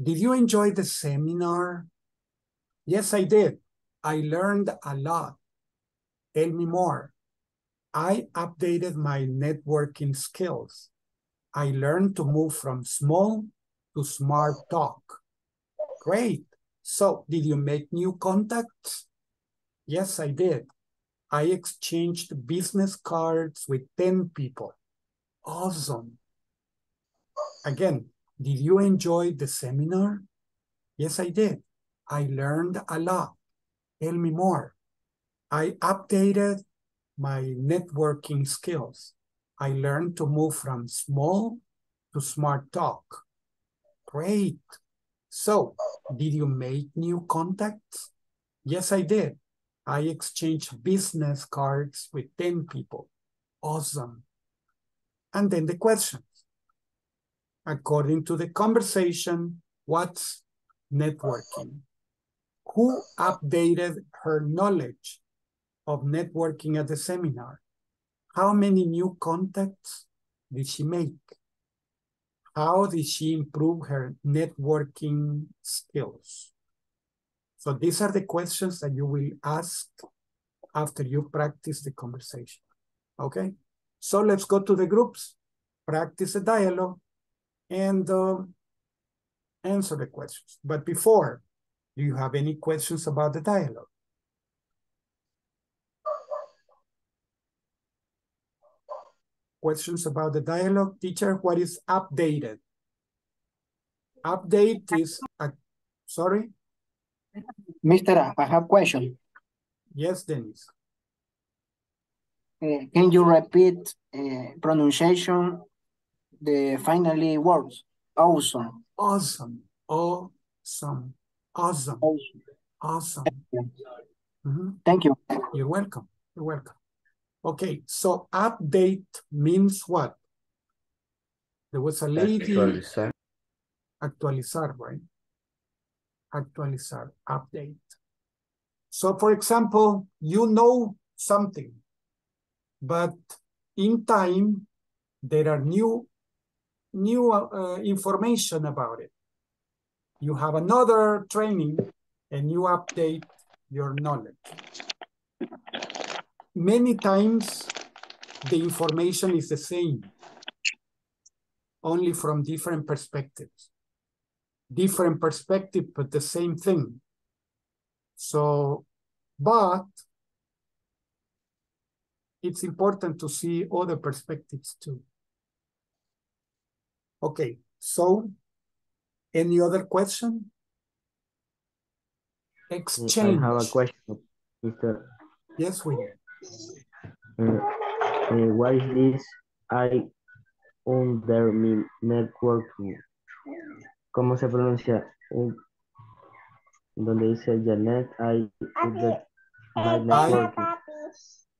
did you enjoy the seminar? Yes, I did. I learned a lot. Tell me more. I updated my networking skills. I learned to move from small to smart talk. Great. So, did you make new contacts? Yes, I did. I exchanged business cards with 10 people. Awesome. Again, did you enjoy the seminar? Yes, I did. I learned a lot. Tell me more. I updated my networking skills. I learned to move from small to smart talk. Great. So, did you make new contacts? Yes, I did. I exchanged business cards with 10 people. Awesome. And then the questions. According to the conversation, what's networking? Who updated her knowledge of networking at the seminar? How many new contacts did she make? How did she improve her networking skills? So these are the questions that you will ask after you practice the conversation. Okay? So let's go to the groups, practice the dialogue, and uh, answer the questions. But before, do you have any questions about the dialogue? Questions about the dialogue? Teacher, what is updated? Update is, a, sorry? Mister, I have question. Yes, Dennis. Uh, can you repeat uh, pronunciation, the finally words? Awesome. Awesome. Awesome. Awesome. Awesome. Mm -hmm. Thank you. You're welcome. You're welcome. Okay, so update means what? There was a lady. Actualizar. Actualizar, right? Actualizar, update. So, for example, you know something, but in time, there are new, new uh, information about it. You have another training and you update your knowledge many times the information is the same, only from different perspectives. Different perspective, but the same thing. So, but it's important to see other perspectives too. Okay, so any other question? Exchange. I have a question, Mr. Yes, we uh, uh, what is this? I under mi networking. ¿Cómo se pronuncia? Uh, donde dice Janet, I under my networking.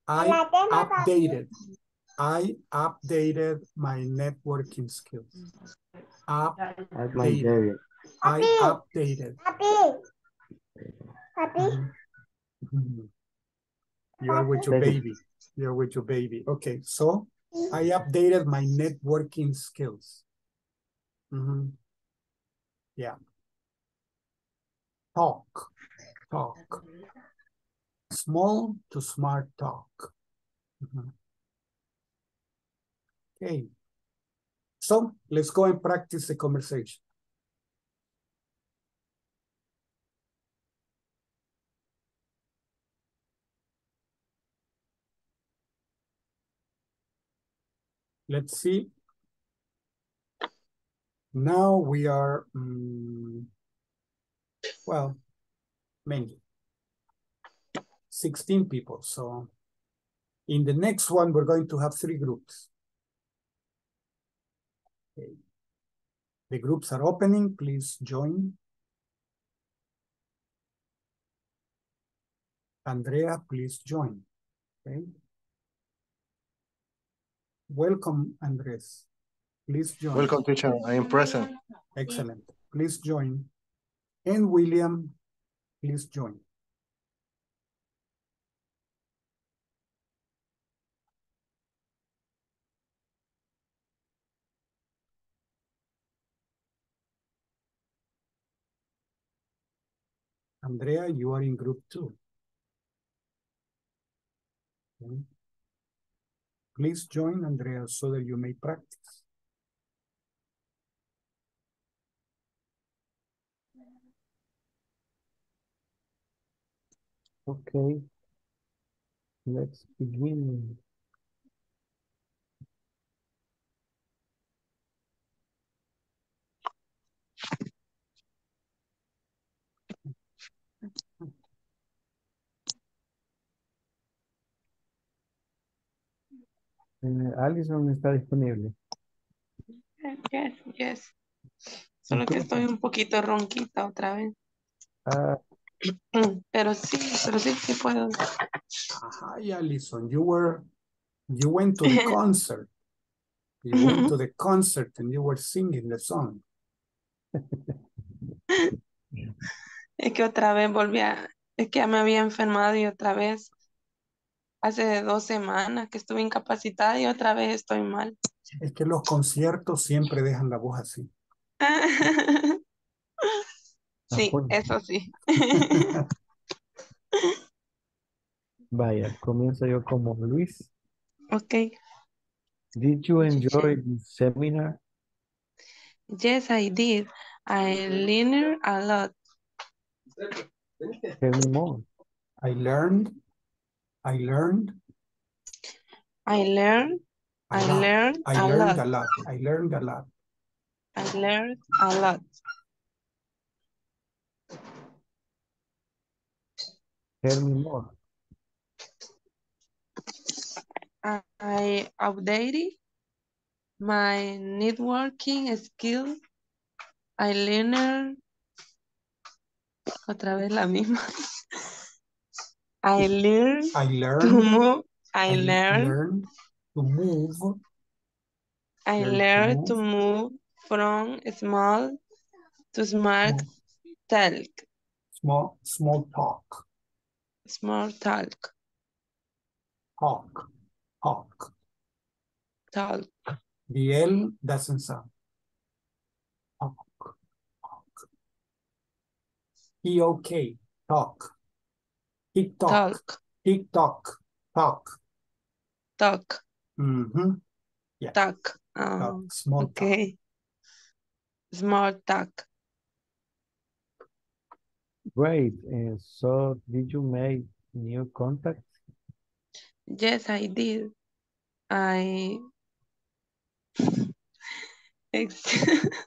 I updated. I updated my networking skills. At my. I updated. Happy. Happy. Mm -hmm. You are with your baby. You're with your baby. Okay, so I updated my networking skills. Mm -hmm. Yeah. Talk, talk. Small to smart talk. Mm -hmm. Okay. So let's go and practice the conversation. Let's see. Now we are, um, well, many, 16 people. So in the next one, we're going to have three groups. The groups are opening, please join. Andrea, please join, okay? Welcome, Andres. Please join. Welcome, teacher. I am present. Excellent. Please join. And William, please join. Andrea, you are in group two. Okay. Please join, Andrea, so that you may practice. Okay. Let's begin. Eh, Alison está disponible. Yes, yes. Solo que estoy un poquito ronquita otra vez. Ah, [clears throat] Pero sí, pero sí, sí puedo. Hi, Alison. You were, you went to the [laughs] concert. You went to the concert and you were singing the song. [laughs] Es que otra vez volví a, es que ya me había enfermado y otra vez hace dos semanas que estuve incapacitada y otra vez estoy mal. Es que los conciertos siempre dejan la voz así. [laughs] Sí, eso sí. [laughs] Vaya, comienzo yo como Luis. Ok. Did you enjoy the seminar? Yes, I did. I learned a lot. Tell me more. I learned, I learned, I learned, I learned I a learned lot. a lot. I learned a lot. I learned a lot. Tell me more. I updated my networking skill. I learned otra vez la misma. [laughs] I learned I to learned, move. I I learned. learned to move, I learn to learned to move, from small to smart move, talk. small, small talk, Small talk. talk, talk. Talk. The L doesn't sound. Talk, talk. T-O-K, talk. Tick-tock, Talk. tick-tock, talk. Talk. Mm-hmm. Yeah, Talk. talk, Um, small talk. okay. Small talk. Great. Uh, so did you make new contacts? Yes, I did. I [laughs]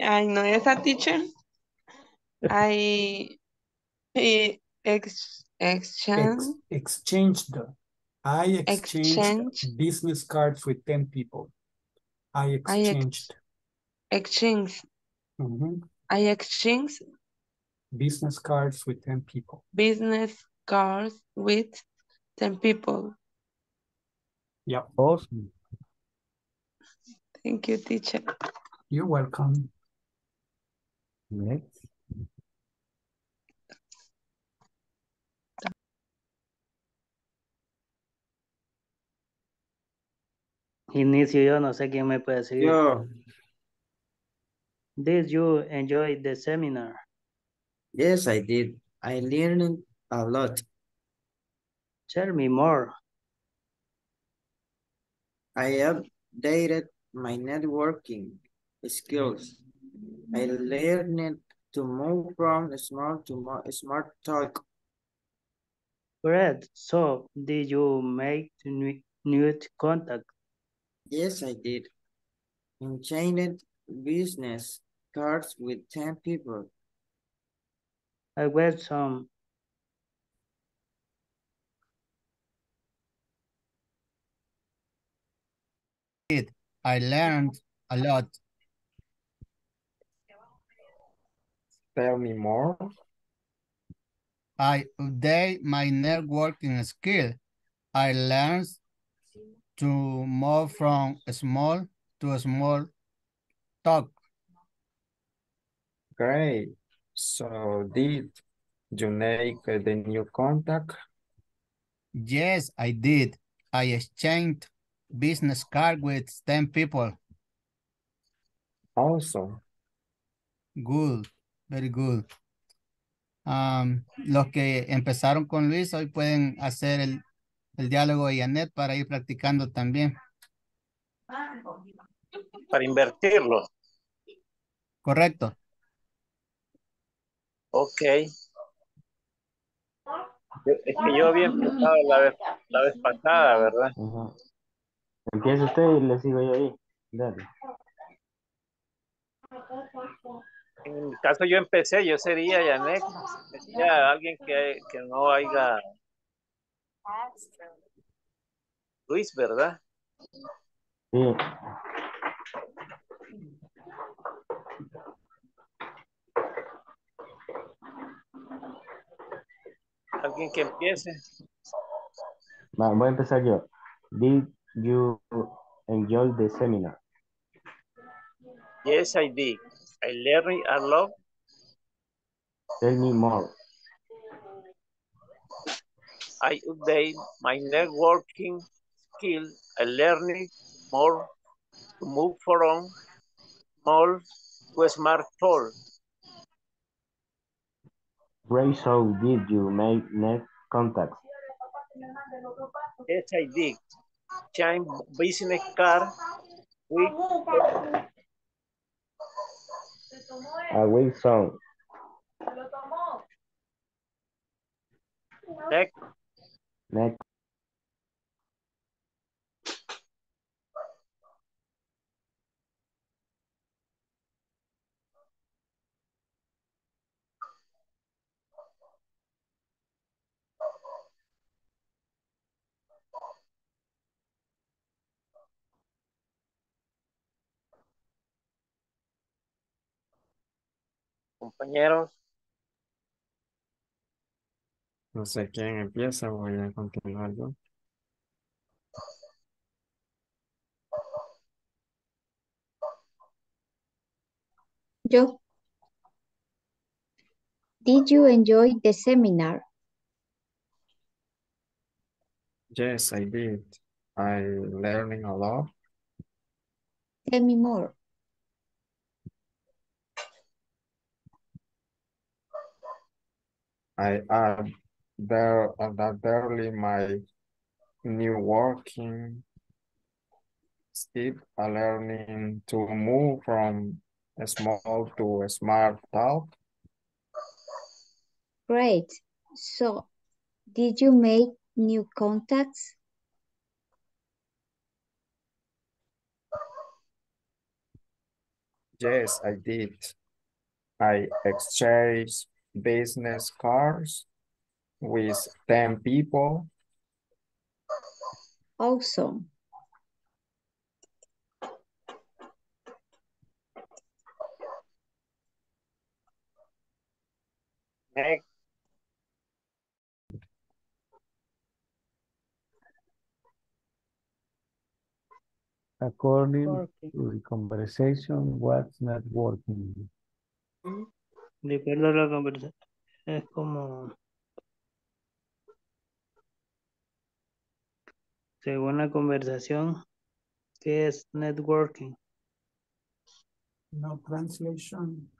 I know esa teacher. I eh, ex exchange Ex exchanged. I exchanged exchange business cards with 10 people. I I ex exchanged exchange mhm, I exchange business cards with 10 people. business cards with 10 people. Yep, Awesome. Thank you, teacher. you're welcome. Next. Inicio yo, no sé quién me puede seguir. Yo, Did you enjoy the seminar? yes, I did. I learned a lot. Tell me more. I updated my networking skills. I learned to move from small to more smart talk. Great. So, did you make new, new contact? Yes, I did. Enchanted business cards with 10 people. I read some. I learned a lot. Tell me more. I update my networking skill. I learned to move from small to small talk. Great. So did you make the new contact? Yes, I did. I exchanged business card with 10 people. Awesome. Good, very good. Um, los que empezaron con Luis hoy pueden hacer el, el diálogo de Janet para ir practicando también. Para invertirlo. Correcto. Ok. Es que yo había empezado la vez, la vez pasada, ¿verdad? Empieza usted y le sigo yo ahí. Dale. En mi caso yo empecé, yo sería Yanek, sería alguien que, que no haya Luis, ¿verdad? Sí. Alguien que empiece. Va, voy a empezar yo. Did you enjoy the seminar? Yes, I did. I learned a lot. Tell me more. I update my networking skill. I learned more to move from small to smart tool. Great, so did you make net contacts? Yes, I did. Change business card with A week song. next. Compañeros, No sé quién empieza, voy a continuar yo. Yo. Did you enjoy the seminar? Yes, I did. I learning a lot. Tell me more. I add there that barely my new working skill, I learning to move from a small to a smart talk. Great. So, did you make new contacts? Yes, I did. I exchanged business cards with 10 people. Awesome. next. According to the conversation, what's networking? De mm-hmm. acuerdo a la conversación, es como, según la conversación, ¿qué es networking? No translation.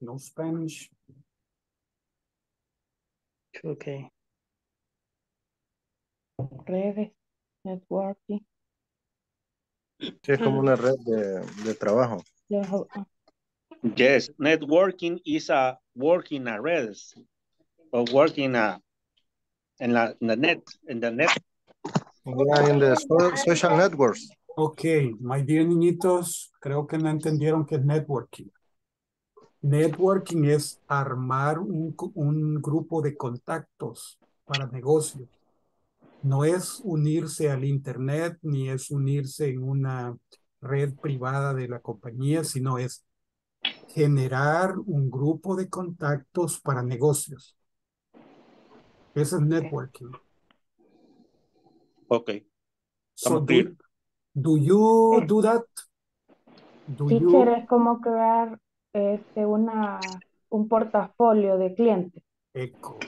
No Spanish. Ok. Redes, networking. Sí, es como una red de, de trabajo. Yes, networking is a working a redes or working a en la, en la net, en the net. Yeah, in the so- social networks. Ok, my dear niñitos, creo que no entendieron qué es networking. Networking es armar un, un grupo de contactos para negocios. No es unirse al internet ni es unirse en una red privada de la compañía, sino es generar un grupo de contactos para negocios. This is networking. Okay. So do, do you do that? Do Teacher you? es como crear este, una, un portafolio de clientes. Echo.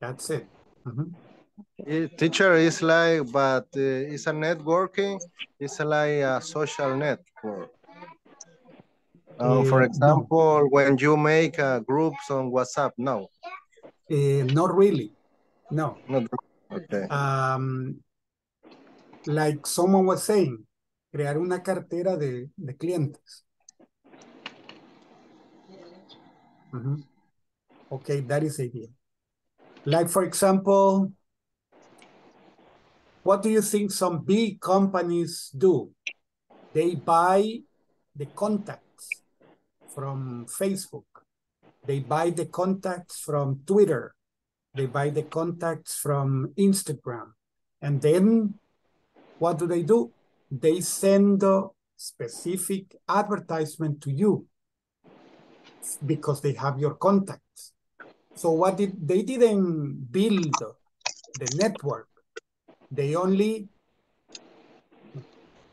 That's it. Mhm. Eh, Teacher is like, but uh, it's a networking, it's like a social network. Uh, for Eh, no. example, when you make uh, groups on WhatsApp, no. Eh, not really. No. Not, okay. Um, like someone was saying, crear una cartera de, de clientes. Mhm. Okay, that is idea. Like, for example, what do you think some big companies do? They buy the contacts from Facebook. They buy the contacts from Twitter. They buy the contacts from Instagram. And then what do they do? They send a specific advertisement to you because they have your contacts. So what did they didn't build the network. They only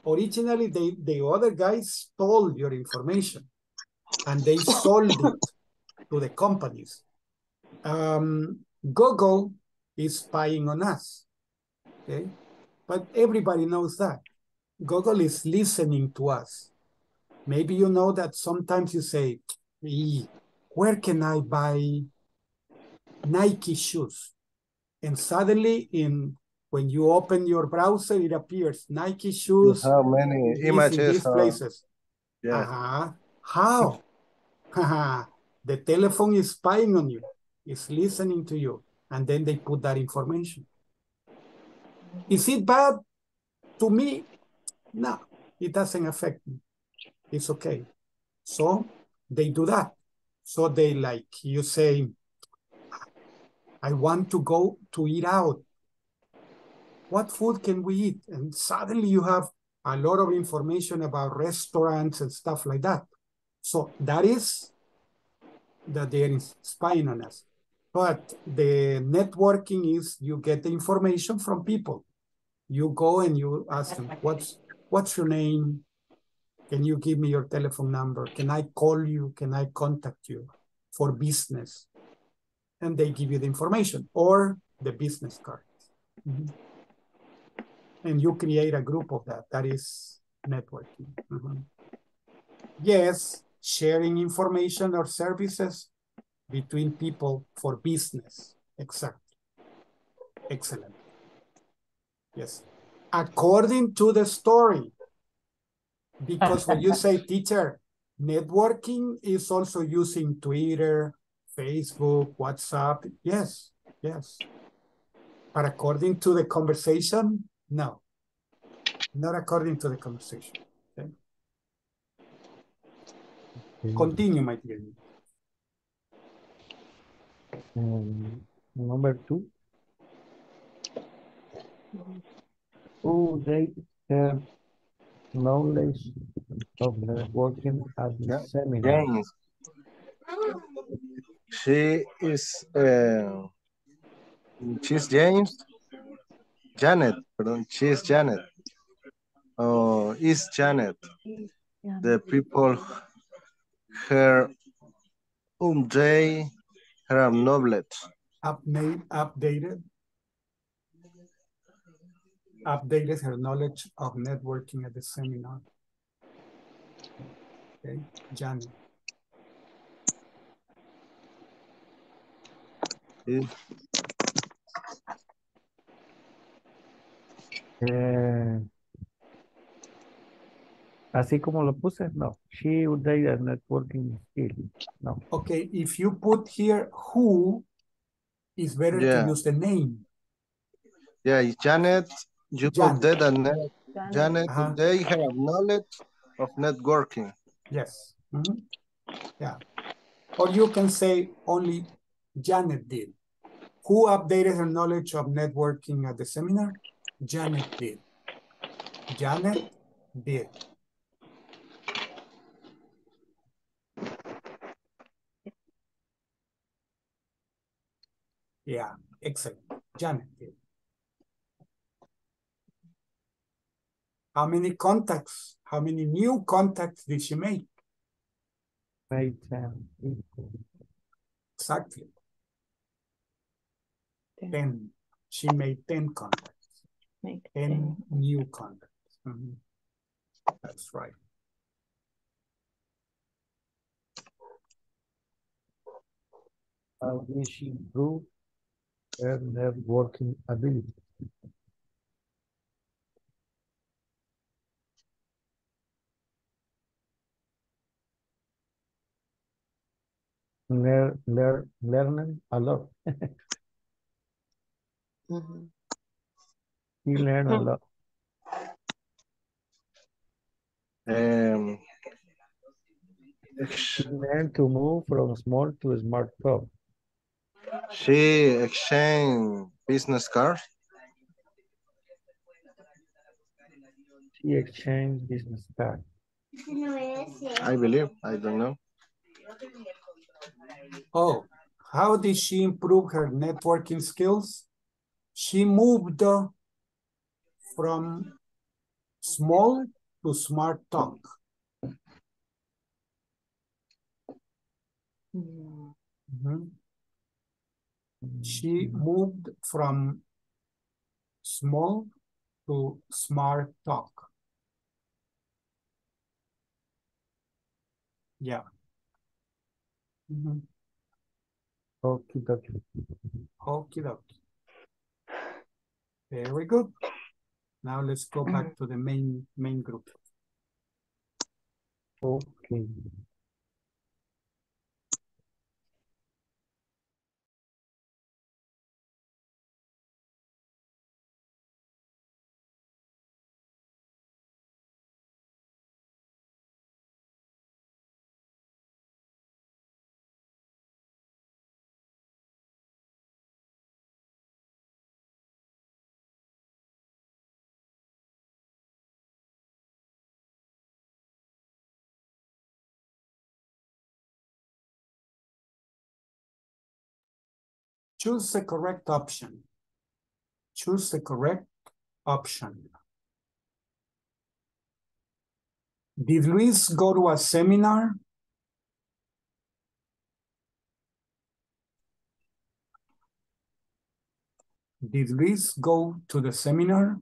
originally they the other guys stole your information and they sold it to the companies. Um, Google is spying on us. Okay. But everybody knows that. Google is listening to us. Maybe you know that sometimes you say, "Eh, where can I buy Nike shoes? And suddenly in when you open your browser, it appears Nike shoes. How many in these- in images? these uh, places. yeah. Uh-huh. How? [laughs] The telephone is spying on you, it's listening to you, and then they put that information. Is it bad to me? No, it doesn't affect me. It's okay. So they do that. So they like you say, I want to go to eat out. What food can we eat? And suddenly you have a lot of information about restaurants and stuff like that. So that is that they are spying on us. But the networking is you get the information from people. You go and you ask them, what's what's your name? Can you give me your telephone number? Can I call you? Can I contact you for business? And they give you the information or the business cards. Mhm. And you create a group of that. That is networking. Mhm. Yes, sharing information or services between people for business. Exactly. Excellent. Yes. According to the story. Because when you say [laughs] teacher, networking is also using Twitter, Facebook, WhatsApp. Yes, yes. But according to the conversation, no. Not according to the conversation. Okay? Continue, my dear. Um, number two. Who they have knowledge of working at the seminar? James. She is, uh, she's James. Janet, pardon, she's Janet. Oh, is Janet. The people, her, um, they, her knowledge. Update, updated. Updated her knowledge of networking at the seminar. Okay, Janet. Sí. Eh, así como lo puse, no. She would data networking skill. No. Okay, if you put here who, it's better Yeah. to use the name. Yeah, it's Janet, you Janet. put that and net- Janet, Uh-huh. they have knowledge of networking. Yes. Mhm. Yeah. Or you can say only Janet did. Who updated her knowledge of networking at the seminar? Janet did. Janet did. Yeah, excellent. Janet. How many contacts, how many new contacts did she make? Made ten. Exactly. 10. She made 10 contacts. Make 10 new contacts. Mhm. That's right. How did she improve her networking ability? Learn, learn, learning a lot. Ujú. He learned a Hmm. lot. Um, She learned to move from small to smart talk. She exchanged business cards. She exchanged business cards. I believe. I don't know. Oh, how did she improve her networking skills? She moved from small to smart talk. Mhm. She moved from small to smart talk. Yeah. Mhm. Okie dokie. Okie dokie. Very good. Now let's go back to the main main group. Okay. Choose the correct option. Choose the correct option. Did Luis go to a seminar? Did Luis go to the seminar?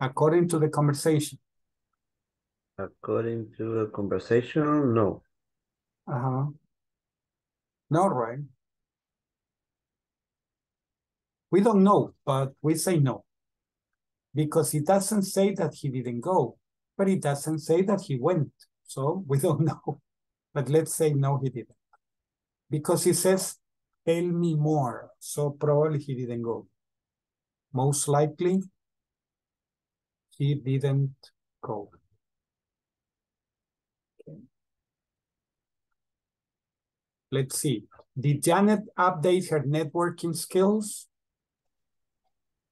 According to the conversation. According to the conversation, no. Uh-huh. No, right? We don't know, but we say no. Because it doesn't say that he didn't go, but it doesn't say that he went. So [laughs] we don't know. But let's say no, he didn't. Because he says, tell me more. So probably he didn't go. Most likely, he didn't go. Okay. Let's see. Did Janet update her networking skills?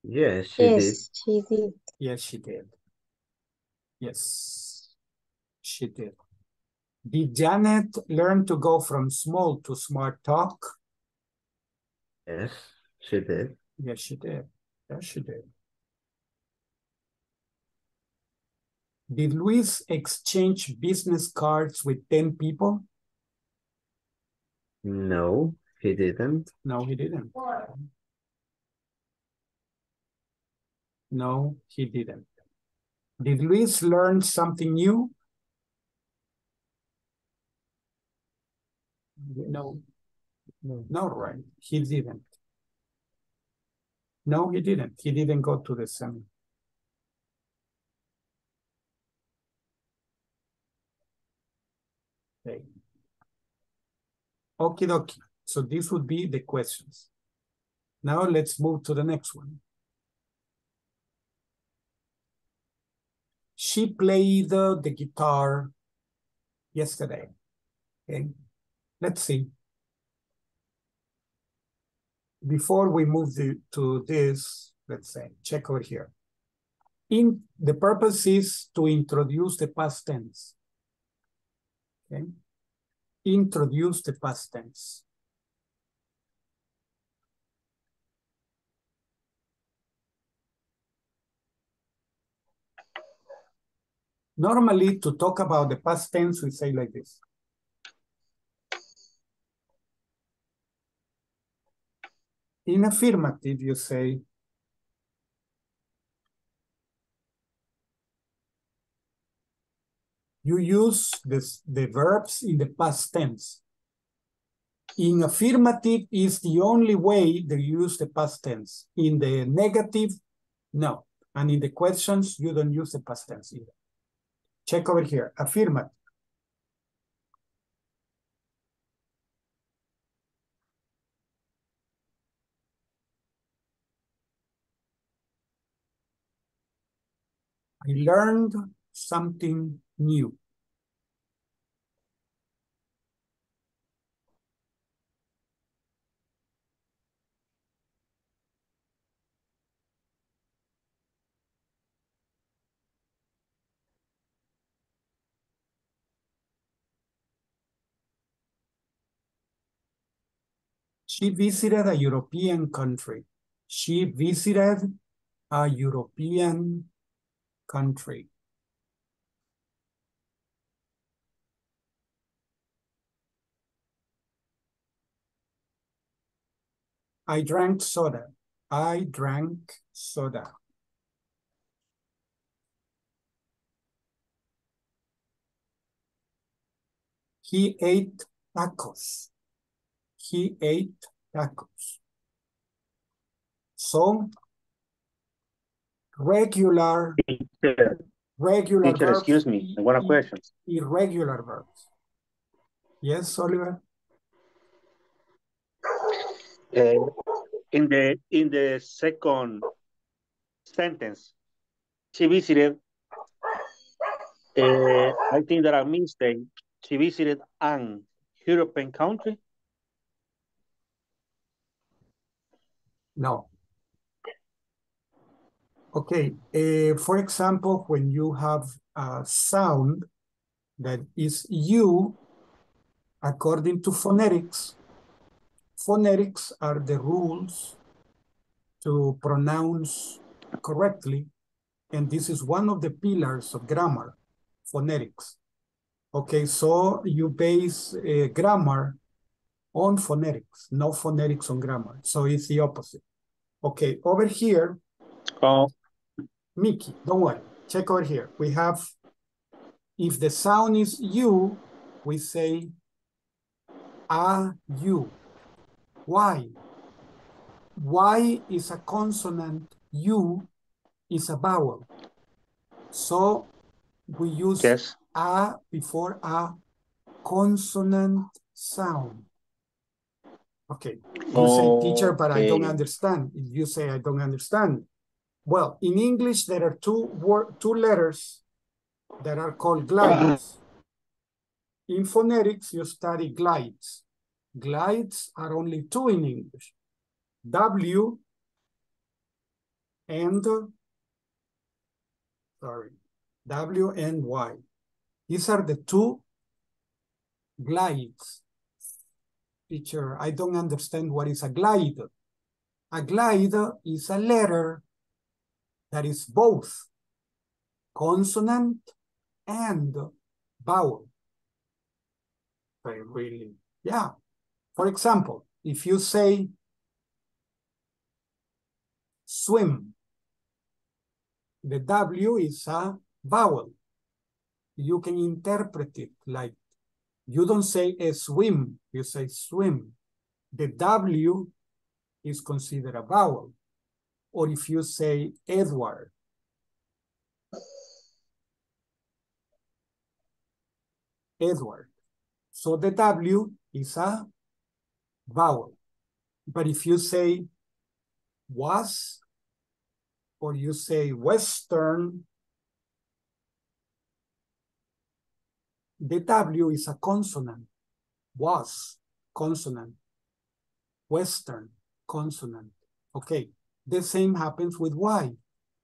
Yes, she Yes, she did. Yes, she did. Yes, she did. Did Janet learn to go from small to smart talk? Yes, she did. Yes, she did. Yes, she did. Did Luis exchange business cards with 10 people? No, he didn't. No, he didn't. No, he didn't. Did Luis learn something new? No. No. No, right. He didn't. No, he didn't. He didn't go to the seminar. Okay. Okie dokie. So this would be the questions. Now let's move to the next one. She played the guitar yesterday. Okay, let's see. Before we move the, to this, let's say, check over here. In the purpose is to introduce the past tense. Okay, introduce the past tense. Normally, to talk about the past tense, we say like this. In affirmative, you say, you use this, the verbs in the past tense. In affirmative is the only way they use the past tense. In the negative, no. And in the questions, you don't use the past tense either. Check over here, affirmative. I learned something new. She visited a European country. She visited a European country. I drank soda. I drank soda. He ate tacos. He ate tacos. So, regular, regular verbs, excuse me, I want a question. irregular verbs. Yes, Oliver? Uh, in the in the second sentence, she visited. Uh, I think that a mistake. She visited an European country. No. Okay, uh, for example, when you have a sound that is U according to phonetics, phonetics are the rules to pronounce correctly, and this is one of the pillars of grammar, phonetics. Okay, so you base uh, grammar on phonetics, no phonetics on grammar. So it's the opposite. Okay, over here, Oh, Mickey, don't worry. Check over here. We have, if the sound is U, we say a you. Why? Y is a consonant, U is a vowel. So we use yes. a ah before a consonant sound. Okay, you say teacher, but I don't understand. You say I don't understand. Well, in English, there are two word, two letters that are called glides. In phonetics, you study glides. Glides are only two in English. W and, sorry, W and Y. These are the two glides. Teacher, I don't understand what is a glide. A glide is a letter that is both consonant and vowel. Very really, yeah. For example, if you say swim, the W is a vowel. You can interpret it like, you don't say a swim, you say swim. The W is considered a vowel. Or if you say Edward, Edward. So the W is a vowel. But if you say was, or you say Western, the W is a consonant. Was, consonant. Western, consonant. Okay, the same happens with Y.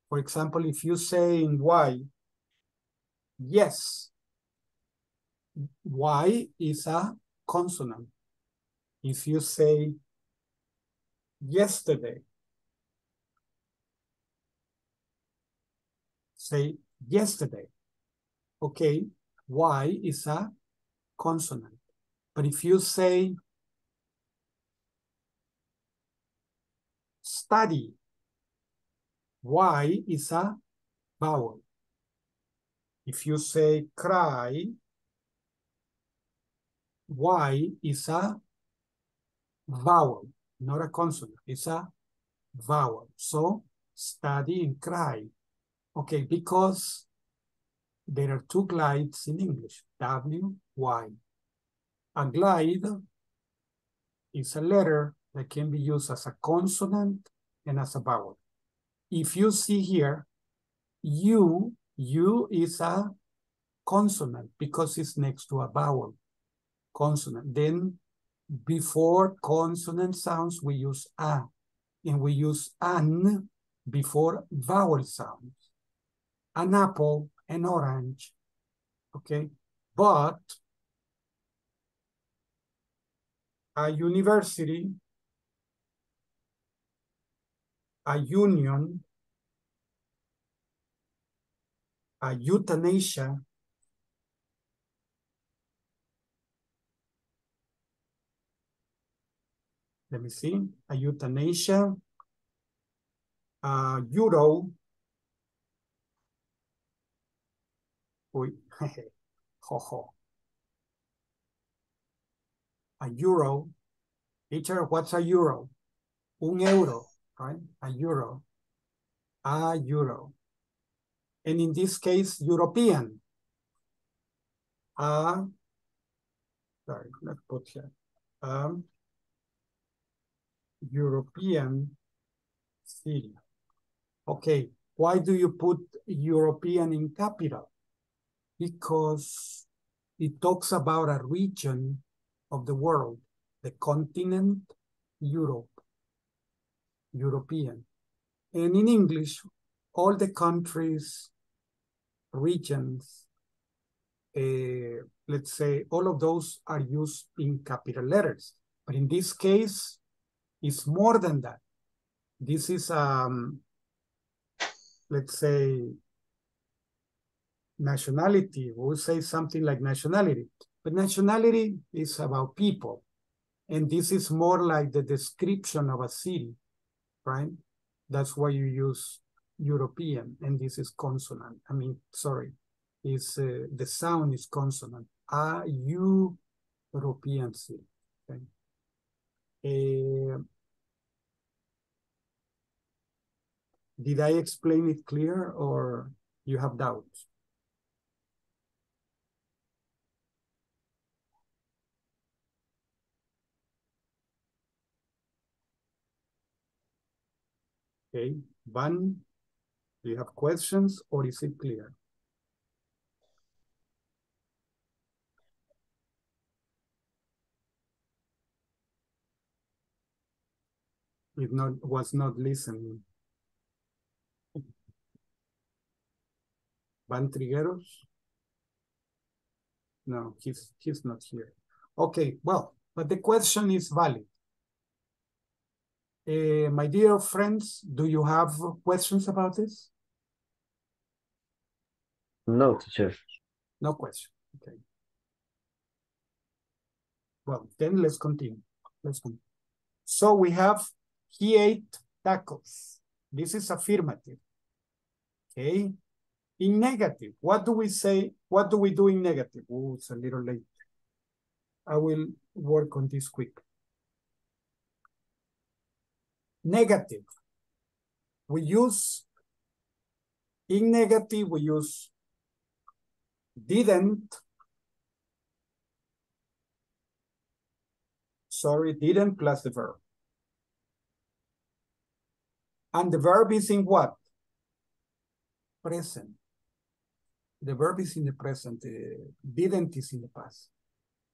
For example, if you say in Y, yes, Y is a consonant. If you say yesterday, say yesterday. okay, Y is a consonant. But if you say study, Y is a vowel. If you say cry, Y is a vowel, not a consonant. It's a vowel. So study and cry. Okay, because there are two glides in English, W, Y. A glide is a letter that can be used as a consonant and as a vowel. If you see here, U, U is a consonant because it's next to a vowel consonant. Then before consonant sounds, we use a, and we use an before vowel sounds. An apple, an orange, okay? But a university, a union, a euthanasia, let me see, a euthanasia, a euro, uy, [laughs] ho, ho. A euro, teacher, what's a euro? Un euro, right? A euro, a euro. And in this case, European. A, sorry, let's put here. Um, European city. Okay, why do you put European in capital? Because it talks about a region of the world, the continent, Europe, European. And in English, all the countries, regions, uh, let's say all of those are used in capital letters. But in this case, it's more than that. This is, um, let's say, nationality. We'll say something like nationality. But nationality is about people. And this is more like the description of a city, right? That's why you use European, and this is consonant. I mean, sorry, is uh, the sound is consonant. A European city. Okay. Uh, did I explain it clear, or you have doubts? Okay, Van, do you have questions or is it clear? If not, was not listening. Van Trigueros? No, he's, he's not here. Okay, well, but the question is valid. Uh, my dear friends, do you have questions about this? No, teacher. No question. Okay. Well, then let's continue. Let's continue. So we have he ate tacos. This is affirmative. Okay. In negative, what do we say? What do we do in negative? Oh, it's a little late. I will work on this quick. Negative. We use, in negative, we use didn't, sorry, didn't plus the verb. And the verb is in what? Present. The verb is in the present. Uh, didn't is in the past.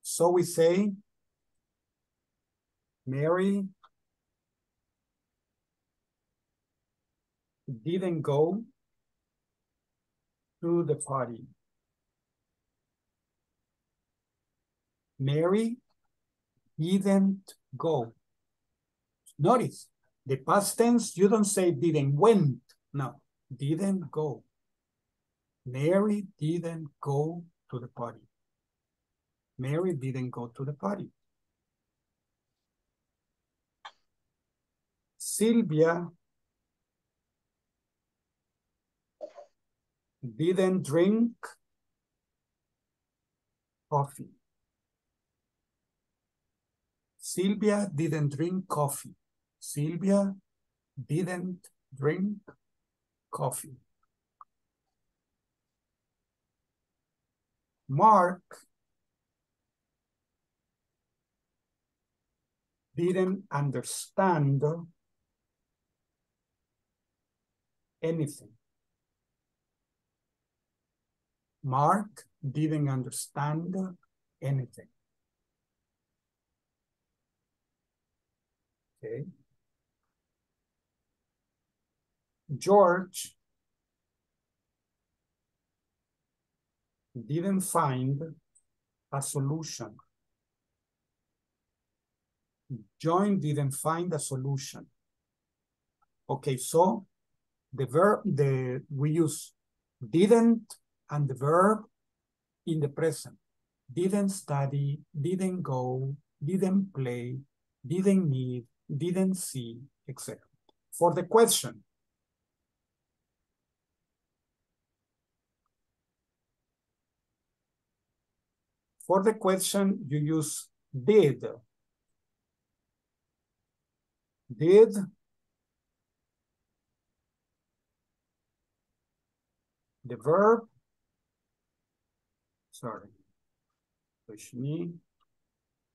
So we say, Mary didn't go to the party. Mary didn't go. Notice, the past tense, you don't say didn't went. No, didn't go. Mary didn't go to the party. Mary didn't go to the party. Sylvia didn't drink coffee. Sylvia didn't drink coffee. Sylvia didn't drink coffee. Mark didn't understand anything. Mark didn't understand anything. Okay. George didn't find a solution. John didn't find a solution. Okay, so the verb, the we use didn't and the verb in the present. Didn't study, didn't go, didn't play, didn't need, didn't see, etc. For the question, For the question, you use did. Did the verb, sorry, me,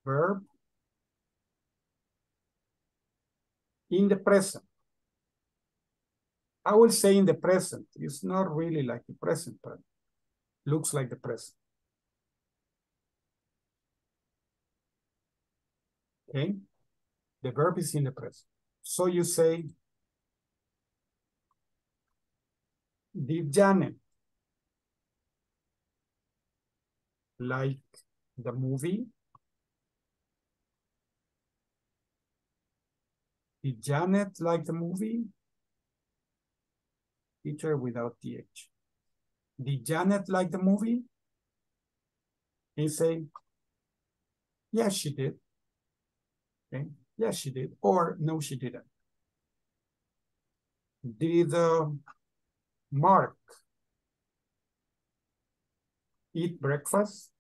verb in the present. I will say in the present. It's not really like the present, but looks like the present. Okay, the verb is in the present. So you say, did Janet like the movie? Did Janet like the movie? Teacher without TH. Did Janet like the movie? He say, yes, she did. Okay. Yes, she did. Or no, she didn't. Did uh, Mark eat breakfast?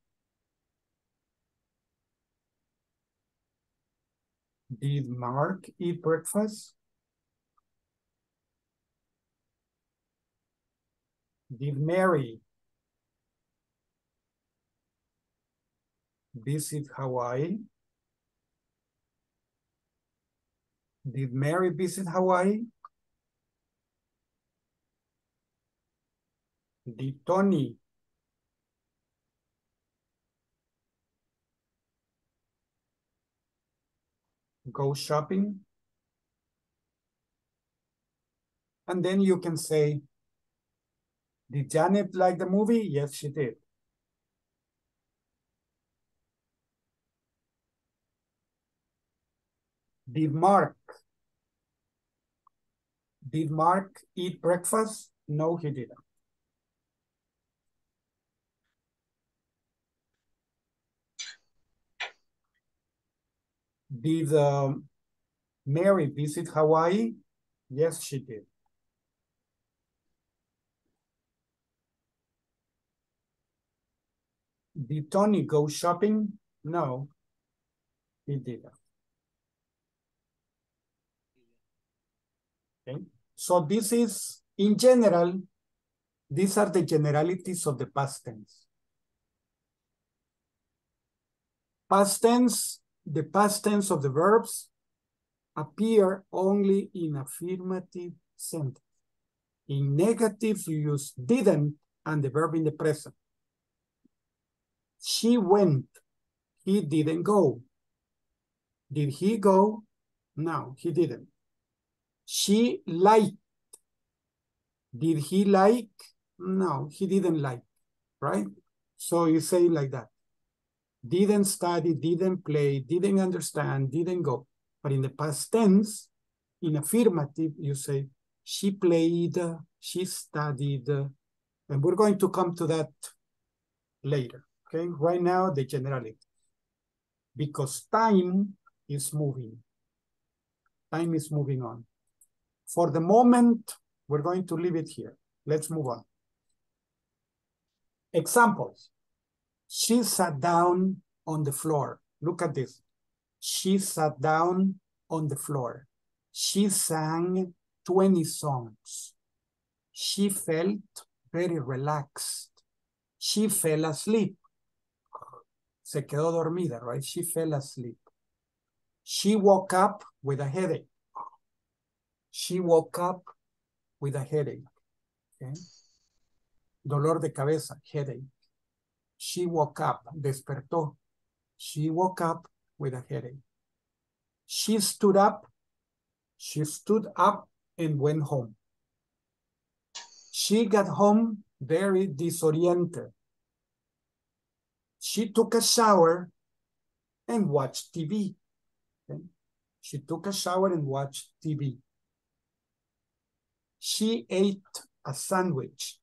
Did Mark eat breakfast? Did Mary visit Hawaii? Did Mary visit Hawaii? Did Tony go shopping? And then you can say, did Janet like the movie? Yes, she did. Did Mark did Mark eat breakfast? No, he didn't. Did um, Mary visit Hawaii? Yes, she did. Did Tony go shopping? No, he didn't. Okay, so this is, in general, these are the generalities of the past tense. Past tense, the past tense of the verbs appear only in affirmative sentence. In negative, you use didn't and the verb in the present. She went, he didn't go. Did he go? No, he didn't. She liked. Did he like? No, he didn't like, right? So you say like that. Didn't study, didn't play, didn't understand, didn't go. But in the past tense, in affirmative, you say, she played, she studied, And we're going to come to that later, okay? Right now, the generality. Because time is moving. Time is moving on. For the moment, we're going to leave it here. Let's move on. Examples. She sat down on the floor. Look at this. She sat down on the floor. She sang 20 songs. She felt very relaxed. She fell asleep. Se quedó dormida, right? She fell asleep. She woke up with a headache. She woke up with a headache. Okay? Dolor de cabeza, headache. She woke up, despertó. She woke up with a headache. She stood up. She stood up and went home. She got home very disoriented. She took a shower and watched TV. Okay? She took a shower and watched TV. She ate a sandwich.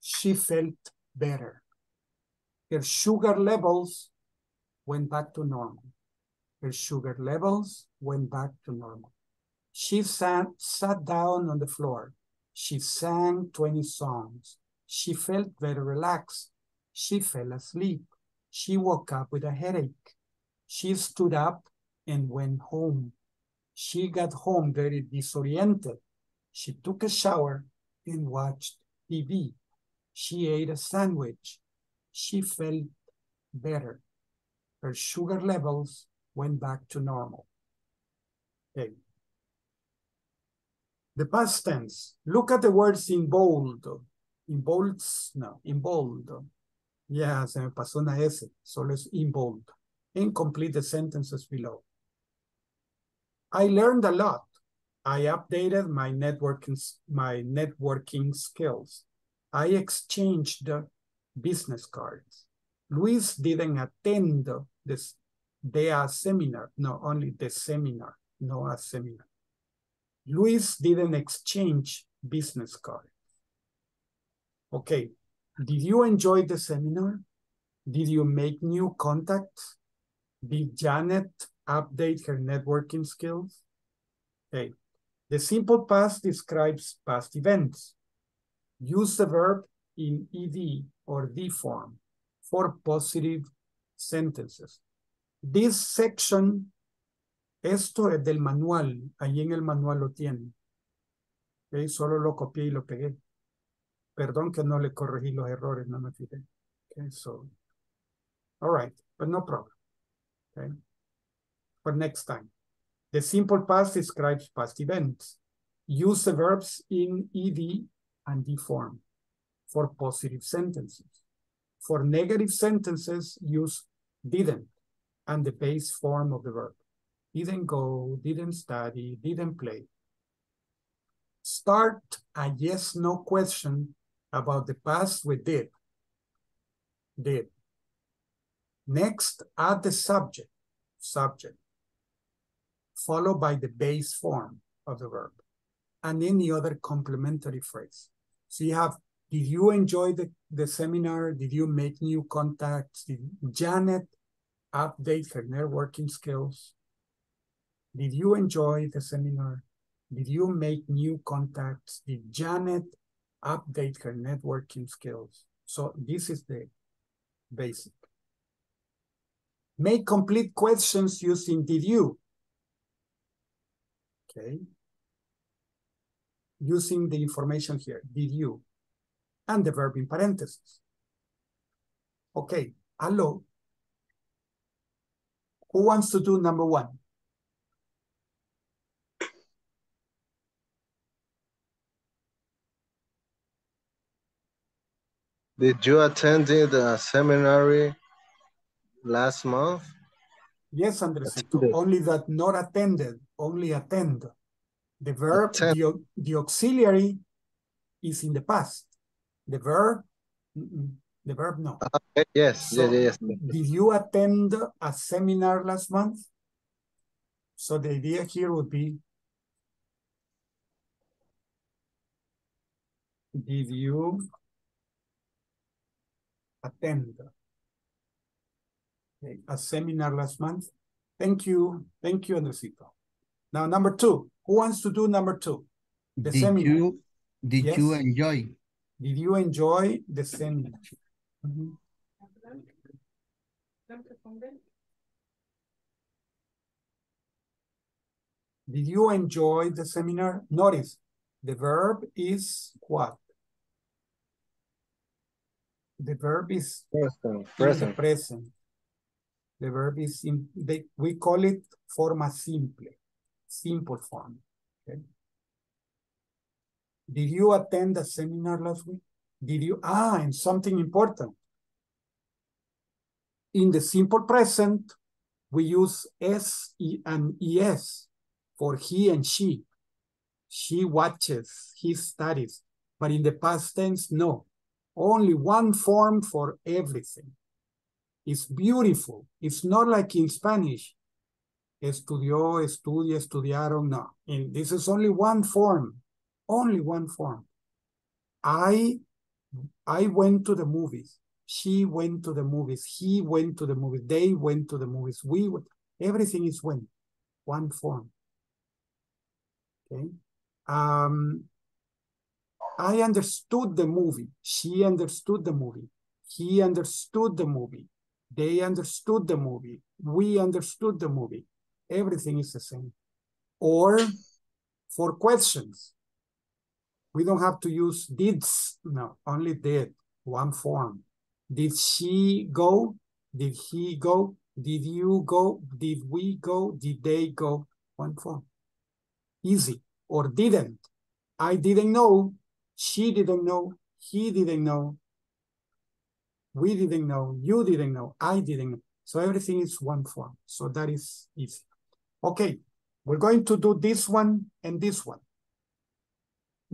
She felt better. Her sugar levels went back to normal. Her sugar levels went back to normal. She sat, sat down on the floor. She sang 20 songs. She felt very relaxed. She fell asleep. She woke up with a headache. She stood up and went home. She got home very disoriented. She took a shower and watched TV. She ate a sandwich. She felt better. Her sugar levels went back to normal. Okay. The past tense. Look at the words in bold. In bold, no, in bold. Yeah, se me pasó una S, es in bold. And complete the sentences below. I learned a lot. I updated my networking, my networking skills. I exchanged business cards. Luis didn't attend this the seminar, no, only the seminar, no a seminar. Luis didn't exchange business cards. Okay, did you enjoy the seminar? Did you make new contacts? Did Janet update her networking skills? Okay, the simple past describes past events. Use the verb in ed or d form for positive sentences. This section, esto es del manual, ahí en el manual lo tienen. Okay, solo lo copié y lo pegué. Perdón que no le corregí los errores, no me fijé. Okay, so, all right, but no problem. Okay, for next time. The simple past describes past events. Use the verbs in ed and d form for positive sentences. For negative sentences, use didn't and the base form of the verb. Didn't go, didn't study, didn't play. Start a yes-no question about the past with did. Did. Next, add the subject, subject, followed by the base form of the verb and any other complementary phrase. So you have, did you enjoy the, the seminar? Did you make new contacts? Did Janet update her networking skills? Did you enjoy the seminar? Did you make new contacts? Did Janet update her networking skills? So this is the basic. Make complete questions using did you. Okay. Using the information here, did you? And the verb in parentheses. Okay, hello. Who wants to do number one? Did you attend the seminary last month? Yes, Andresito, only that not attended, only attend. The verb, the, the auxiliary is in the past. The verb, the verb no. Uh, okay, yes, so yes, yes. Did you attend a seminar last month? So the idea here would be, did you attend okay, a seminar last month. Thank you. Thank you, Andresito. Now, number two. Who wants to do number two? The Did seminar. you did Yes. you enjoy? Did you enjoy the seminar? Mhm. Did you enjoy the seminar? Notice the verb is what? The verb is Present, present. present. The verb is in, they, we call it forma simple, simple form. Okay. Did you attend the seminar last week? Did you, ah, and something important. In the simple present, we use S and ES for he and she. She watches, he studies. But in the past tense, no. Only one form for everything. It's beautiful. It's not like in Spanish. Estudió, estudia, estudiaron. No. In, this is only one form. Only one form. I I went to the movies. She went to the movies. He went to the movies. They went to the movies. We went. Everything is when. One form. Okay. Um, I understood the movie. She understood the movie. He understood the movie. They understood the movie. We understood the movie. Everything is the same. Or for questions, we don't have to use dids. No, only did. One form. Did she go? Did he go? Did you go? Did we go? Did they go? One form. Easy. Or didn't. I didn't know. She didn't know. He didn't know. We didn't know. You didn't know. I didn't know. So everything is one form. So that is easy. Okay. We're going to do this one and this one.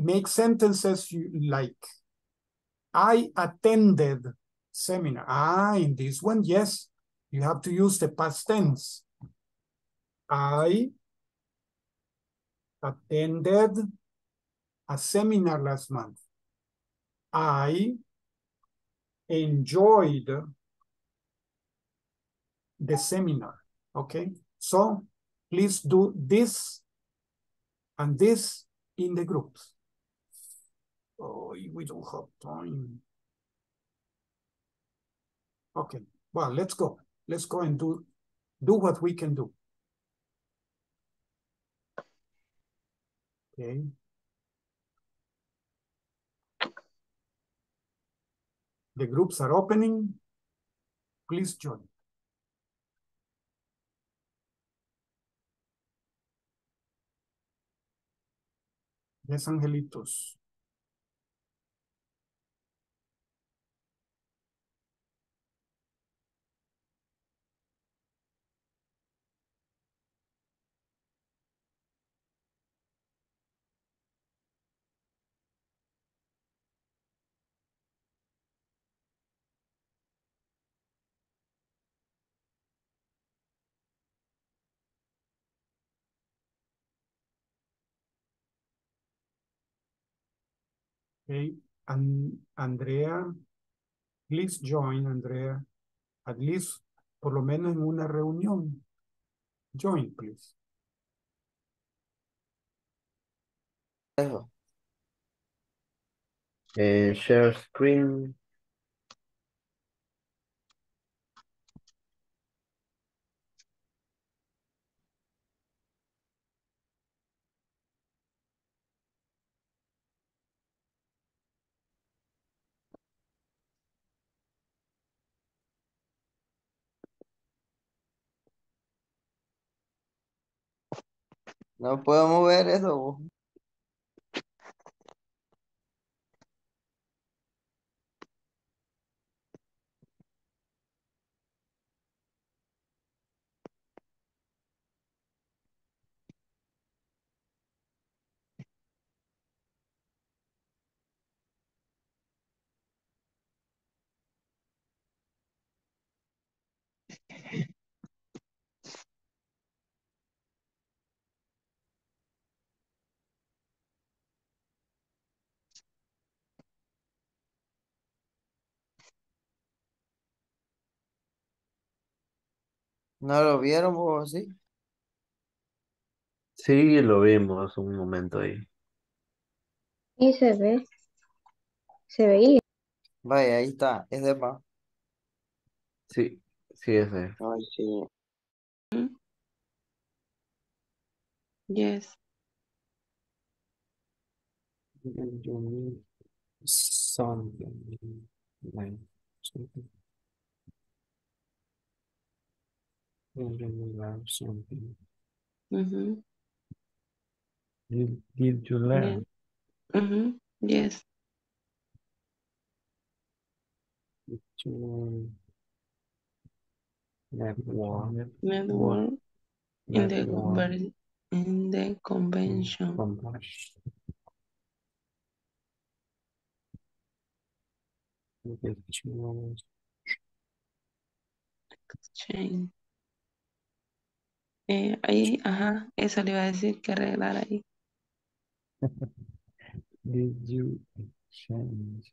Make sentences you like. I attended seminar. Ah, in this one, yes. You have to use the past tense. I attended a seminar last month. I enjoyed the seminar. Okay, so please do this and this in the groups. Oh, we don't have time. Okay, well, let's go. Let's go and do do what we can do. Okay. The groups are opening. Please join. Yes, angelitos. Okay, and Andrea, please join, Andrea, at least por lo menos en una reunión. Join, please. Eh, share screen. No puedo mover eso. ¿No lo vieron vos sí? Sí, lo vimos un momento ahí. Y se ve, se veía. Vaya, ahí está, es de más. Sí, sí, ese. Ay, sí. Yes. You need something like you learn something? Mhm. Did, did you learn? Mhm. Yes. Did you network? Network in the conver- in the convention. You Exchange. Eh, ahí, ajá, eso le iba a decir que arreglar ahí. [laughs] Did you change?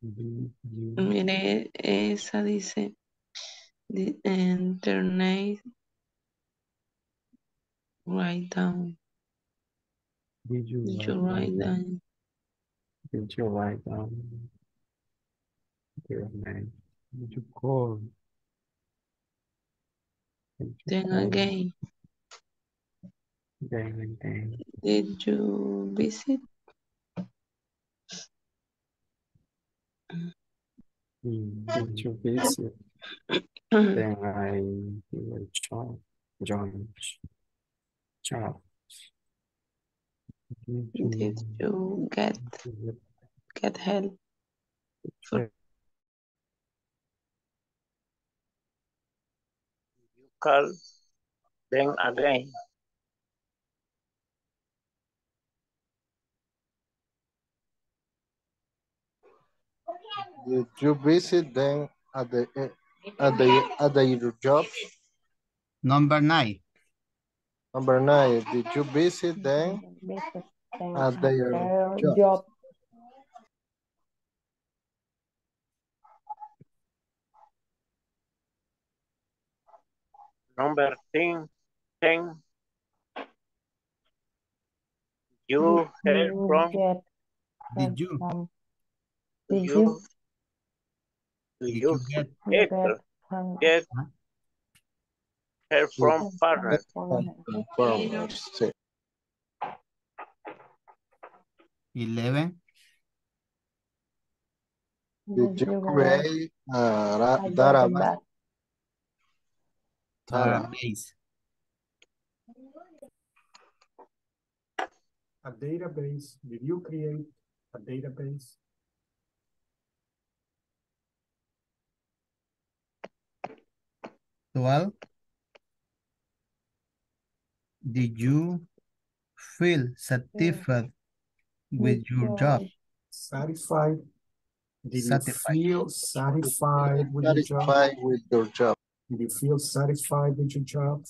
Did you Mire, esa dice the internet write down. did you Did you write write down? down? did you write down your name? Did you call? Then again, Again, again. did you visit? Mm, did you visit? Mm-hmm. Then I will join, join, job. Did Did you get mm-hmm. get help? For, Call them again. Did you visit them at the at the at the job? Number nine. Number nine, did you visit them at at their their job? Number 10, 10. You mm, heard You from, get Did you? from, did you, you do Did you you get? you get, get from, get heard from from partner? Farmers, sí. Eleven. Did you you create a ra- a database? Database? Database. A database, did you create a database? Twelve. Did you feel satisfied with your job? Satisfied? Did you feel satisfied with your job? Satisfied with your job. Did you feel satisfied with your job?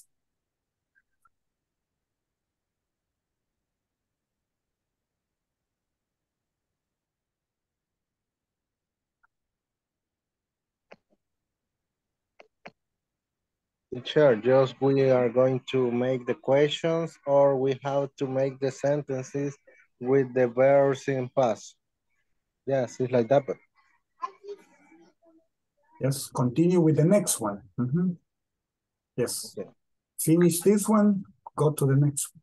Teacher, just we are going to make the questions or we have to make the sentences with the verbs in past. Yes, it's like that, but Yes, continue with the next one. Mhm. Yes. Finish this one, go to the next one.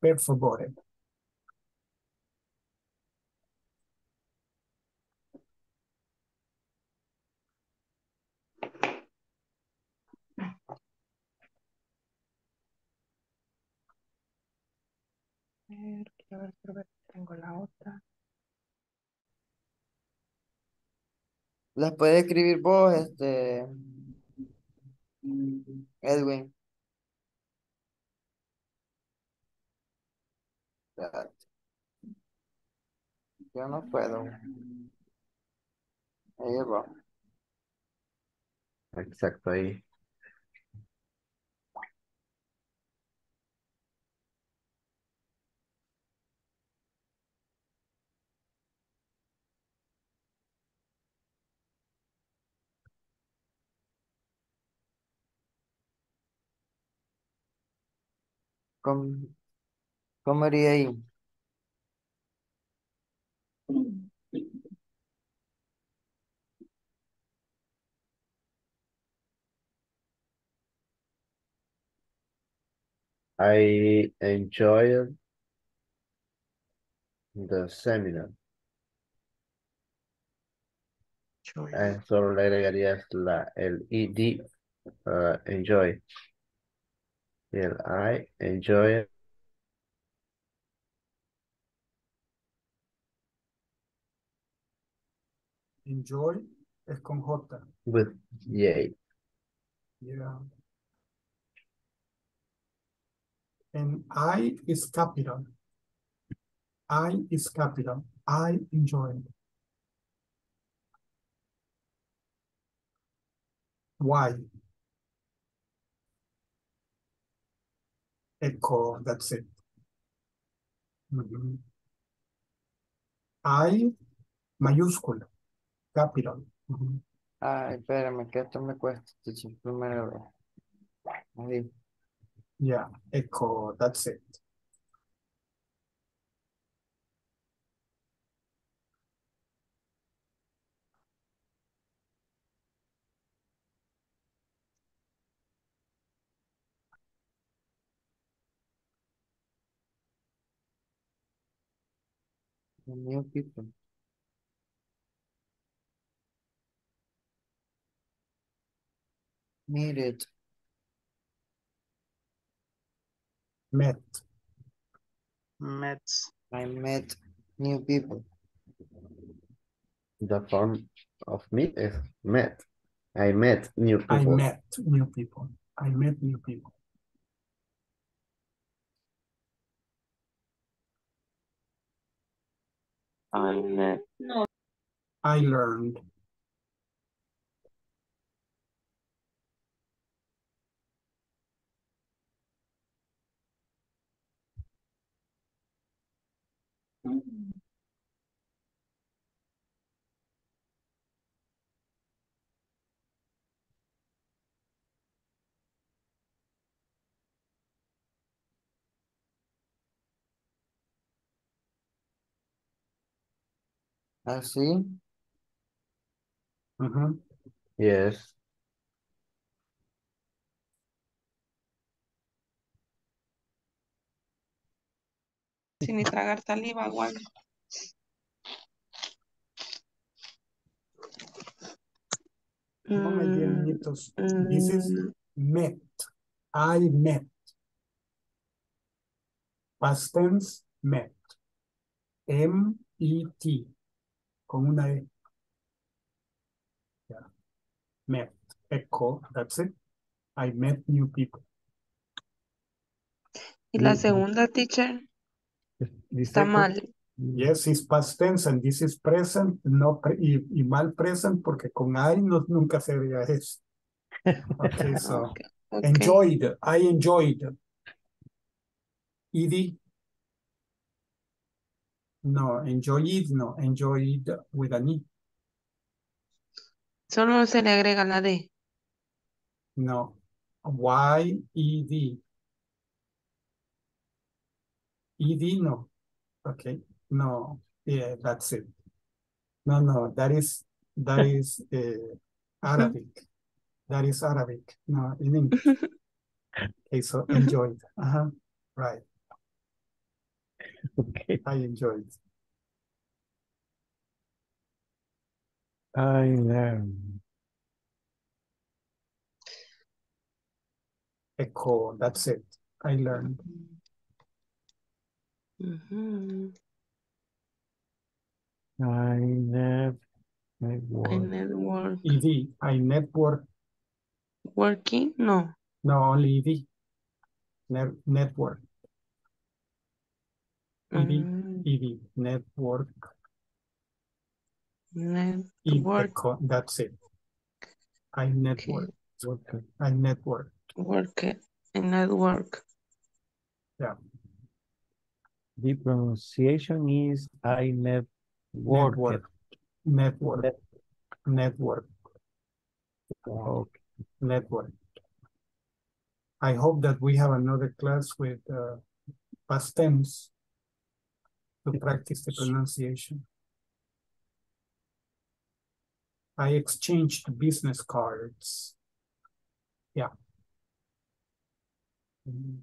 Per favore. Quiero ver, quiero ver tengo la otra. ¿Las puede escribir vos, este, Edwin? Yo no puedo. Ahí va. Exacto, ahí. Com ¿Cómo haría ahí? I enjoyed the seminar. Eh, solo le agregarías la, el ed, uh, enjoy. El I enjoy Enjoy es con J. with yay. Yeah. And I is capital. I is capital. I enjoy. Why? Echo, that's it. Mhm. I mayúscula, capital. Ay, espérame, que esto me cuesta. teacher, Primera vez. Ahí. Yeah, echo, that's it. New people. Needed. Met. Met. I met new people. The form of me is met. I met new people. I met new people. I met new people. I met. I learned. Mm. Así. Mhm. Yes. Sin ni tragar saliva, igual. Mm, digan niñitos. This is met. I met. Past tense, met. M-E-T. Con una E. Yeah. Met. Echo, that's it. I met new people. Y la segunda, teacher, está mal. Yes, it's past tense and this is present, no pre- y, y mal present porque con I no, nunca sería eso. [laughs] Okay, so Okay, enjoyed, I enjoyed. Ed. No, enjoy it, no, enjoy it with an E. Solo se le agrega la D. No, Y-E-D. E-D, no. Okay, no, yeah, that's it. No, no, that is, that [laughs] is uh, Arabic. That is Arabic, no, in English. [laughs] Okay, so enjoyed, uh-huh, right. [laughs] Okay. I enjoyed. I learned. Echo, that's it. I learned. Ujú. I never I network. ED, I network, Working? No. no, only ED. Net, network, ED, ED, network, Network. echo, that's it. I network, Worker. I network, Work. it. Network. yeah, The pronunciation is I never work. network, network, network, Okay. network. I hope that we have another class with uh, past tense to practice the pronunciation. I exchanged business cards. Yeah. Mm.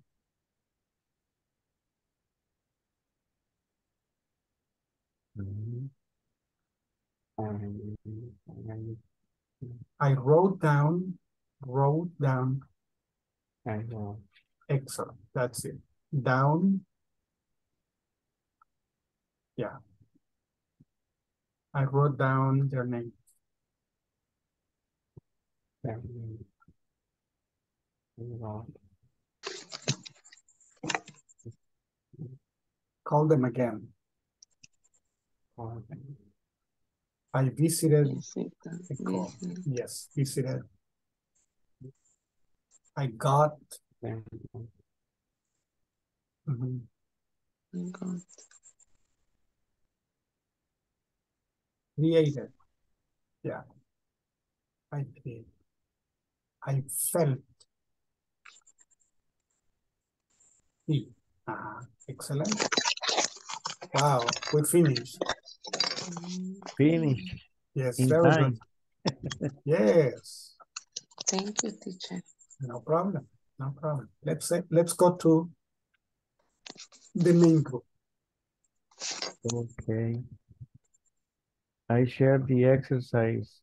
I wrote down, wrote down. I know. Excellent. That's it. Down. Yeah. I wrote down their name. Call them again. I visited. the call. Yes, visited. I got. Mhm. Created. Yeah. I did. I felt. See. Uh, excellent. Wow, we finished. Finished. Yes, In very time. good. [laughs] Yes, Thank you, teacher. no problem, no problem. Let's say, let's go to the main group. Okay. I share the exercise.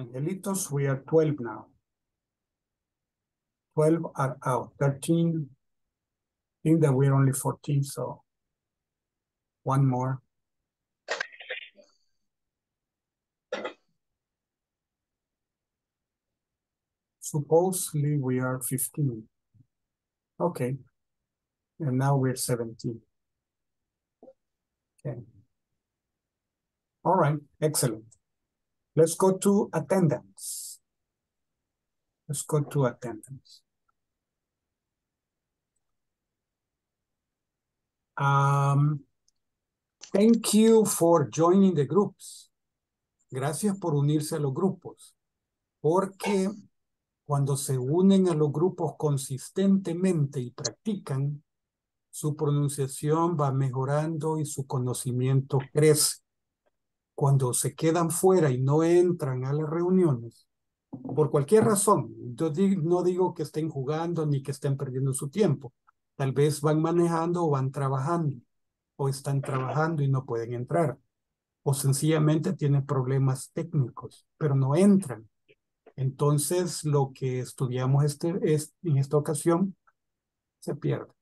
Angelitos, we are 12 now. 12 are out, 13. I think that we're only 14, so one more. Supposedly we are 15. Okay. And now we're 17. Okay. All right, excellent. Let's go to attendance. Let's go to attendance. Um, thank you for joining the groups. Gracias por unirse a los grupos. Porque cuando se unen a los grupos consistentemente y practican, su pronunciación va mejorando y su conocimiento crece. Cuando se quedan fuera y no entran a las reuniones, por cualquier razón, yo no digo que estén jugando ni que estén perdiendo su tiempo. Tal vez van manejando o van trabajando, o están trabajando y no pueden entrar, o sencillamente tienen problemas técnicos, pero no entran. Entonces, lo que estudiamos este, es, en esta ocasión se pierde.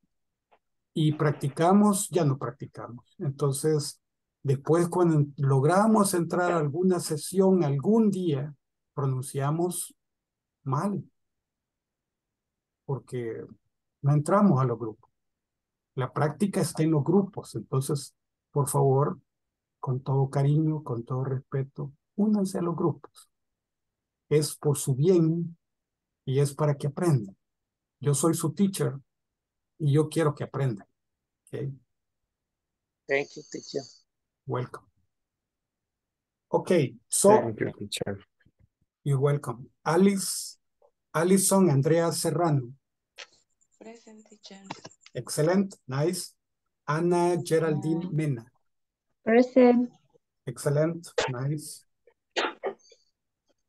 Y practicamos, ya no practicamos. Entonces, después cuando logramos entrar a alguna sesión algún día, pronunciamos mal, porque no entramos a los grupos. La práctica está en los grupos, entonces, por favor, con todo cariño, con todo respeto, únanse a los grupos. Es por su bien y es para que aprendan. Yo soy su teacher y yo quiero que aprendan. Okay? Thank you, teacher. Welcome. Okay, so Thank you, teacher. you're welcome. Alice, Alison Andrea Serrano. Present, teacher. Excellent, nice. Ana Geraldine Mena. Present. Excellent, nice.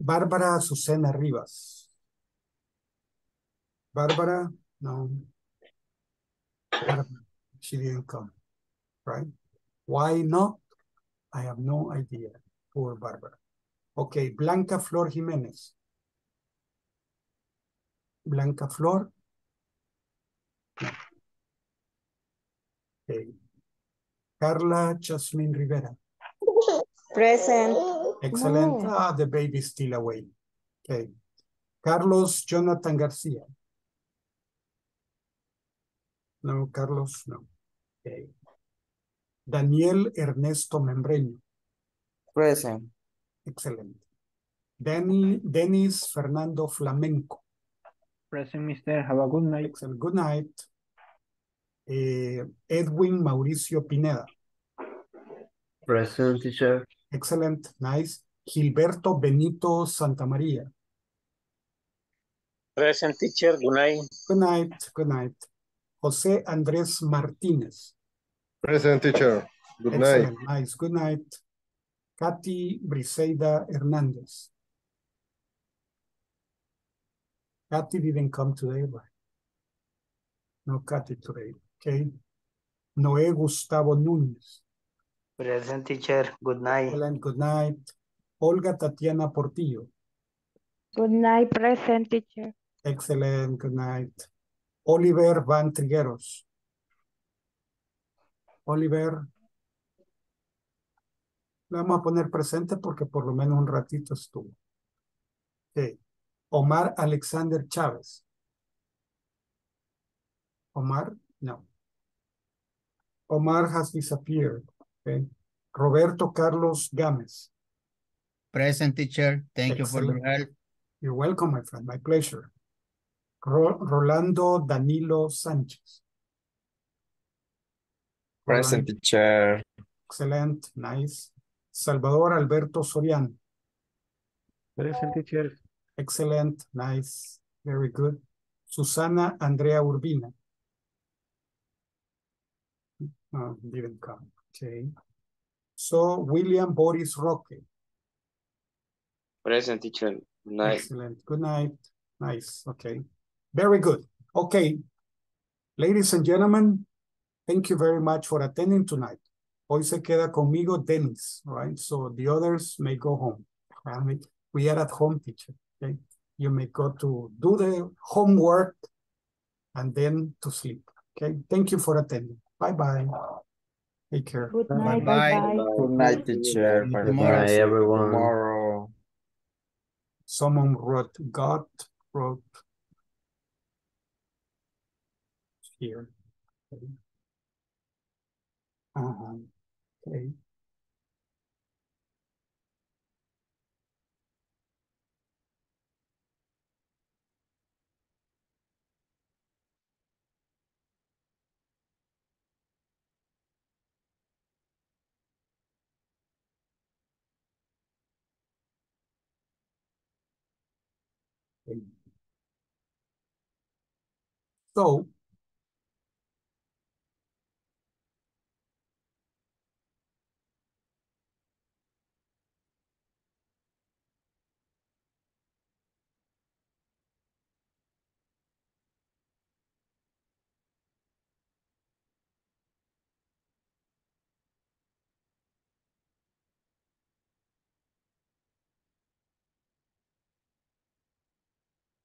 Bárbara Azucena Rivas. Bárbara, no. Bárbara, she didn't come, right? Why not? I have no idea. Poor Bárbara. Okay, Blanca Flor Jiménez. Blanca Flor. Okay. Carla Jasmine Rivera. Present. Excellent. Ah, the baby is still away. Okay. Carlos Jonathan Garcia. No, Carlos, no. Okay. Daniel Ernesto Membreño. Present. Excellent. Danny, Dennis Fernando Flamenco. Present, mister. Have a good night. Excellent. Good night. Eh, Edwin Mauricio Pineda. Present teacher. Excellent. Nice. Gilberto Benito Santamaría. Present teacher, good night. Good night. Good night. José Andrés Martínez. Present teacher. Good night. Excellent. Nice. Good night. Katy Briseida Hernández. Katy didn't come today, right? No Katy today. Okay. Noé Gustavo Núñez. Present teacher. Good night. Excellent. Good night. Olga Tatiana Portillo. Good night, present teacher. Excellent. Good night. Oliver Van Trigueros. Oliver. Le vamos a poner presente porque por lo menos un ratito estuvo. Omar Alexander Chávez. Omar, no. Omar has disappeared. Okay. Roberto Carlos Gámez. Present teacher. Thank you for your help. You're welcome, my friend. My pleasure. Ro- Rolando Danilo Sánchez. Present Rolando. teacher. Excellent. Nice. Salvador Alberto Soriano. Present, teacher. Excellent. Nice. Very good. Susana Andrea Urbina. Oh, didn't come. Okay. So William Boris Roque. Present teacher. Good night. Excellent. Good night. Nice. Okay. Very good. Okay. Ladies and gentlemen, thank you very much for attending tonight. Hoy se queda conmigo Dennis, right? So the others may go home. I mean, we are at home, teacher. Okay. You may go to do the homework and then to sleep. Okay. Thank you for attending. Bye bye. Take care. Good night, Bye-bye. bye-bye. Good night, teacher. Bye Tomorrow. Bye, everyone. Tomorrow. Someone wrote God wrote here. Uh-huh. Okay. So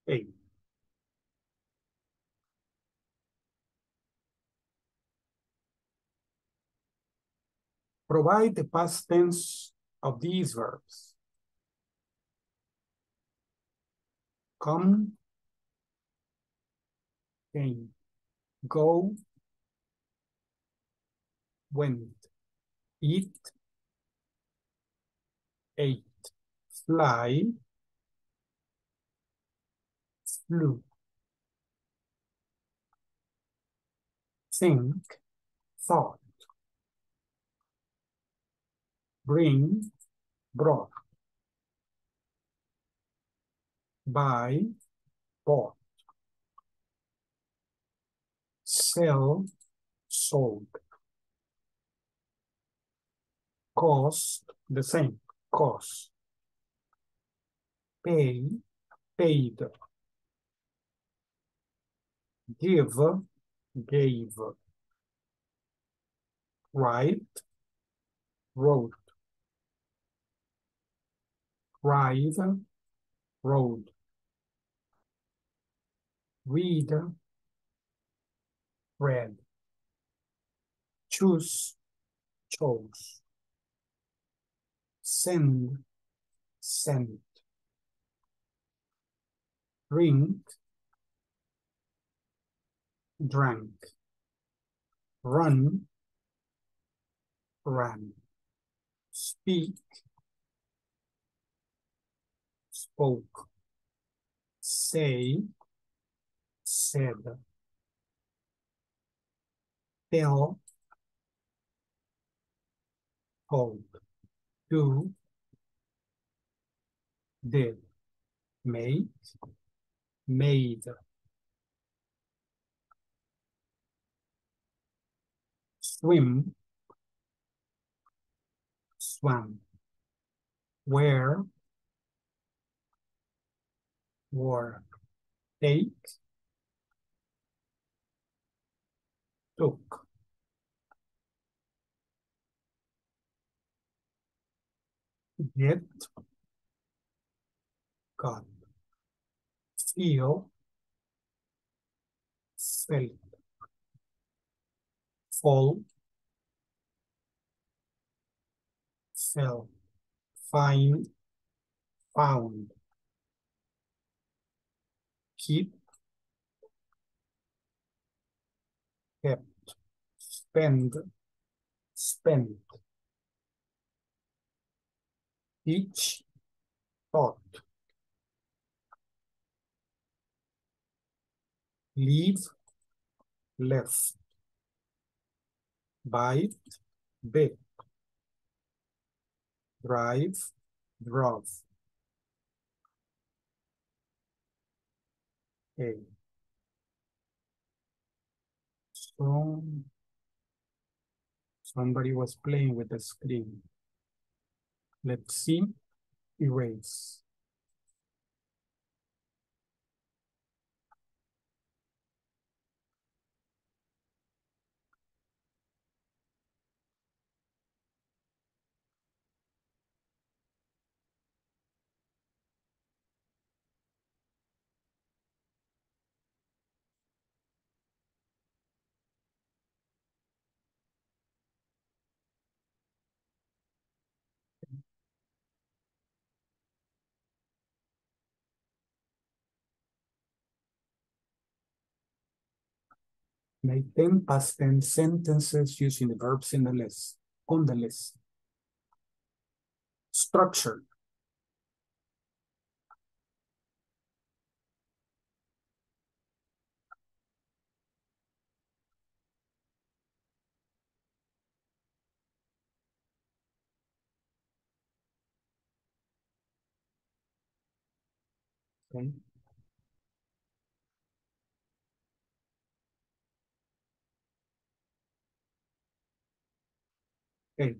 hey. Provide the past tense of these verbs. Come, came, go, went, eat, ate, fly, flew, think, thought, bring, brought, buy, bought, sell, sold, cost, the same, cost, pay, paid, give, gave, write, wrote, ride, rode, read, read, choose, chose. Send, sent. Drink, drank. Run, ran. Speak, spoke. Say, said. Tell, told. Do, did. Make, made. Swim, swam. Wear, wore. Take, took. Get, got. Feel, felt. Fall, fell. Find, found. Keep, kept. Spend, spent. Teach, taught. Leave, left. Bite, bit. Drive, drove. Okay. So somebody was playing with the screen. Let's see. Erase. Make 10 past tense sentences using the verbs in the list, on the list. Structure. Okay. Let's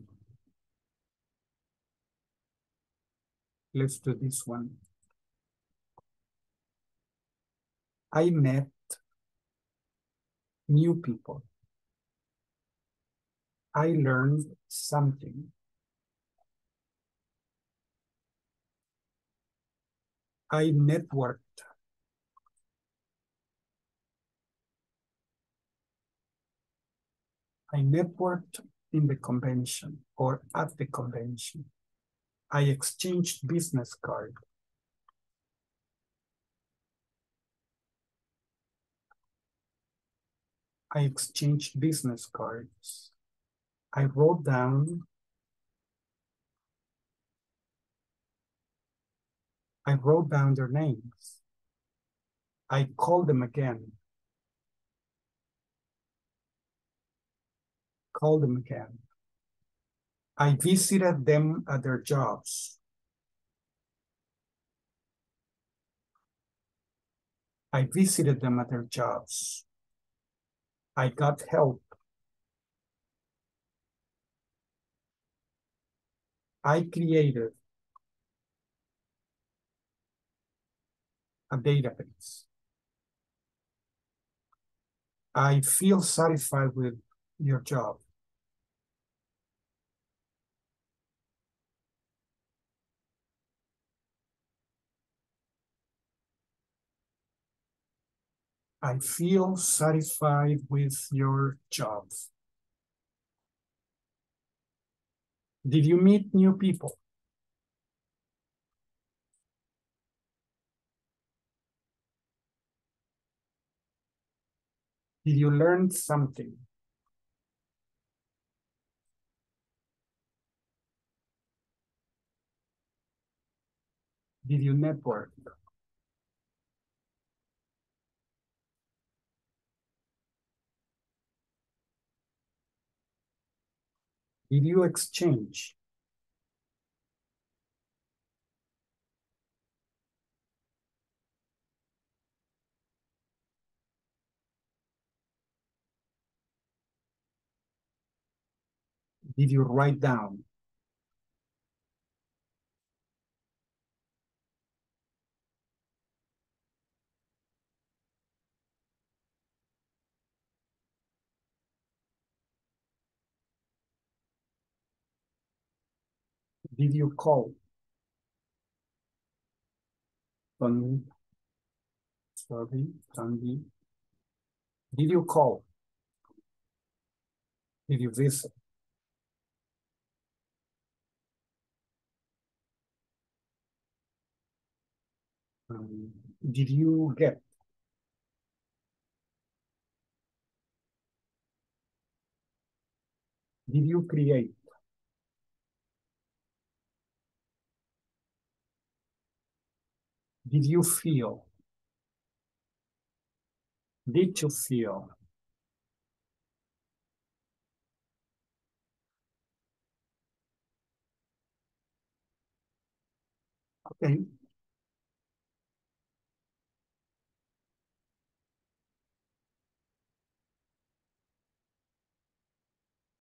do this one. I met new people. I learned something. I networked. I networked in the convention or at the convention. I exchanged business card. I exchanged business cards. I wrote down I wrote down their names. I called them again. Called them again. I visited them at their jobs. I visited them at their jobs. I got help. I created a database. I feel satisfied with your job. I feel satisfied with your job. Did you meet new people? Did you learn something? Did you network? Did you exchange? Did you write down? Did you call? Tony, sorry, Tanvi. Did you call? Did you visit? Um, did you get? Did you create? Did you feel? Did you feel? Okay,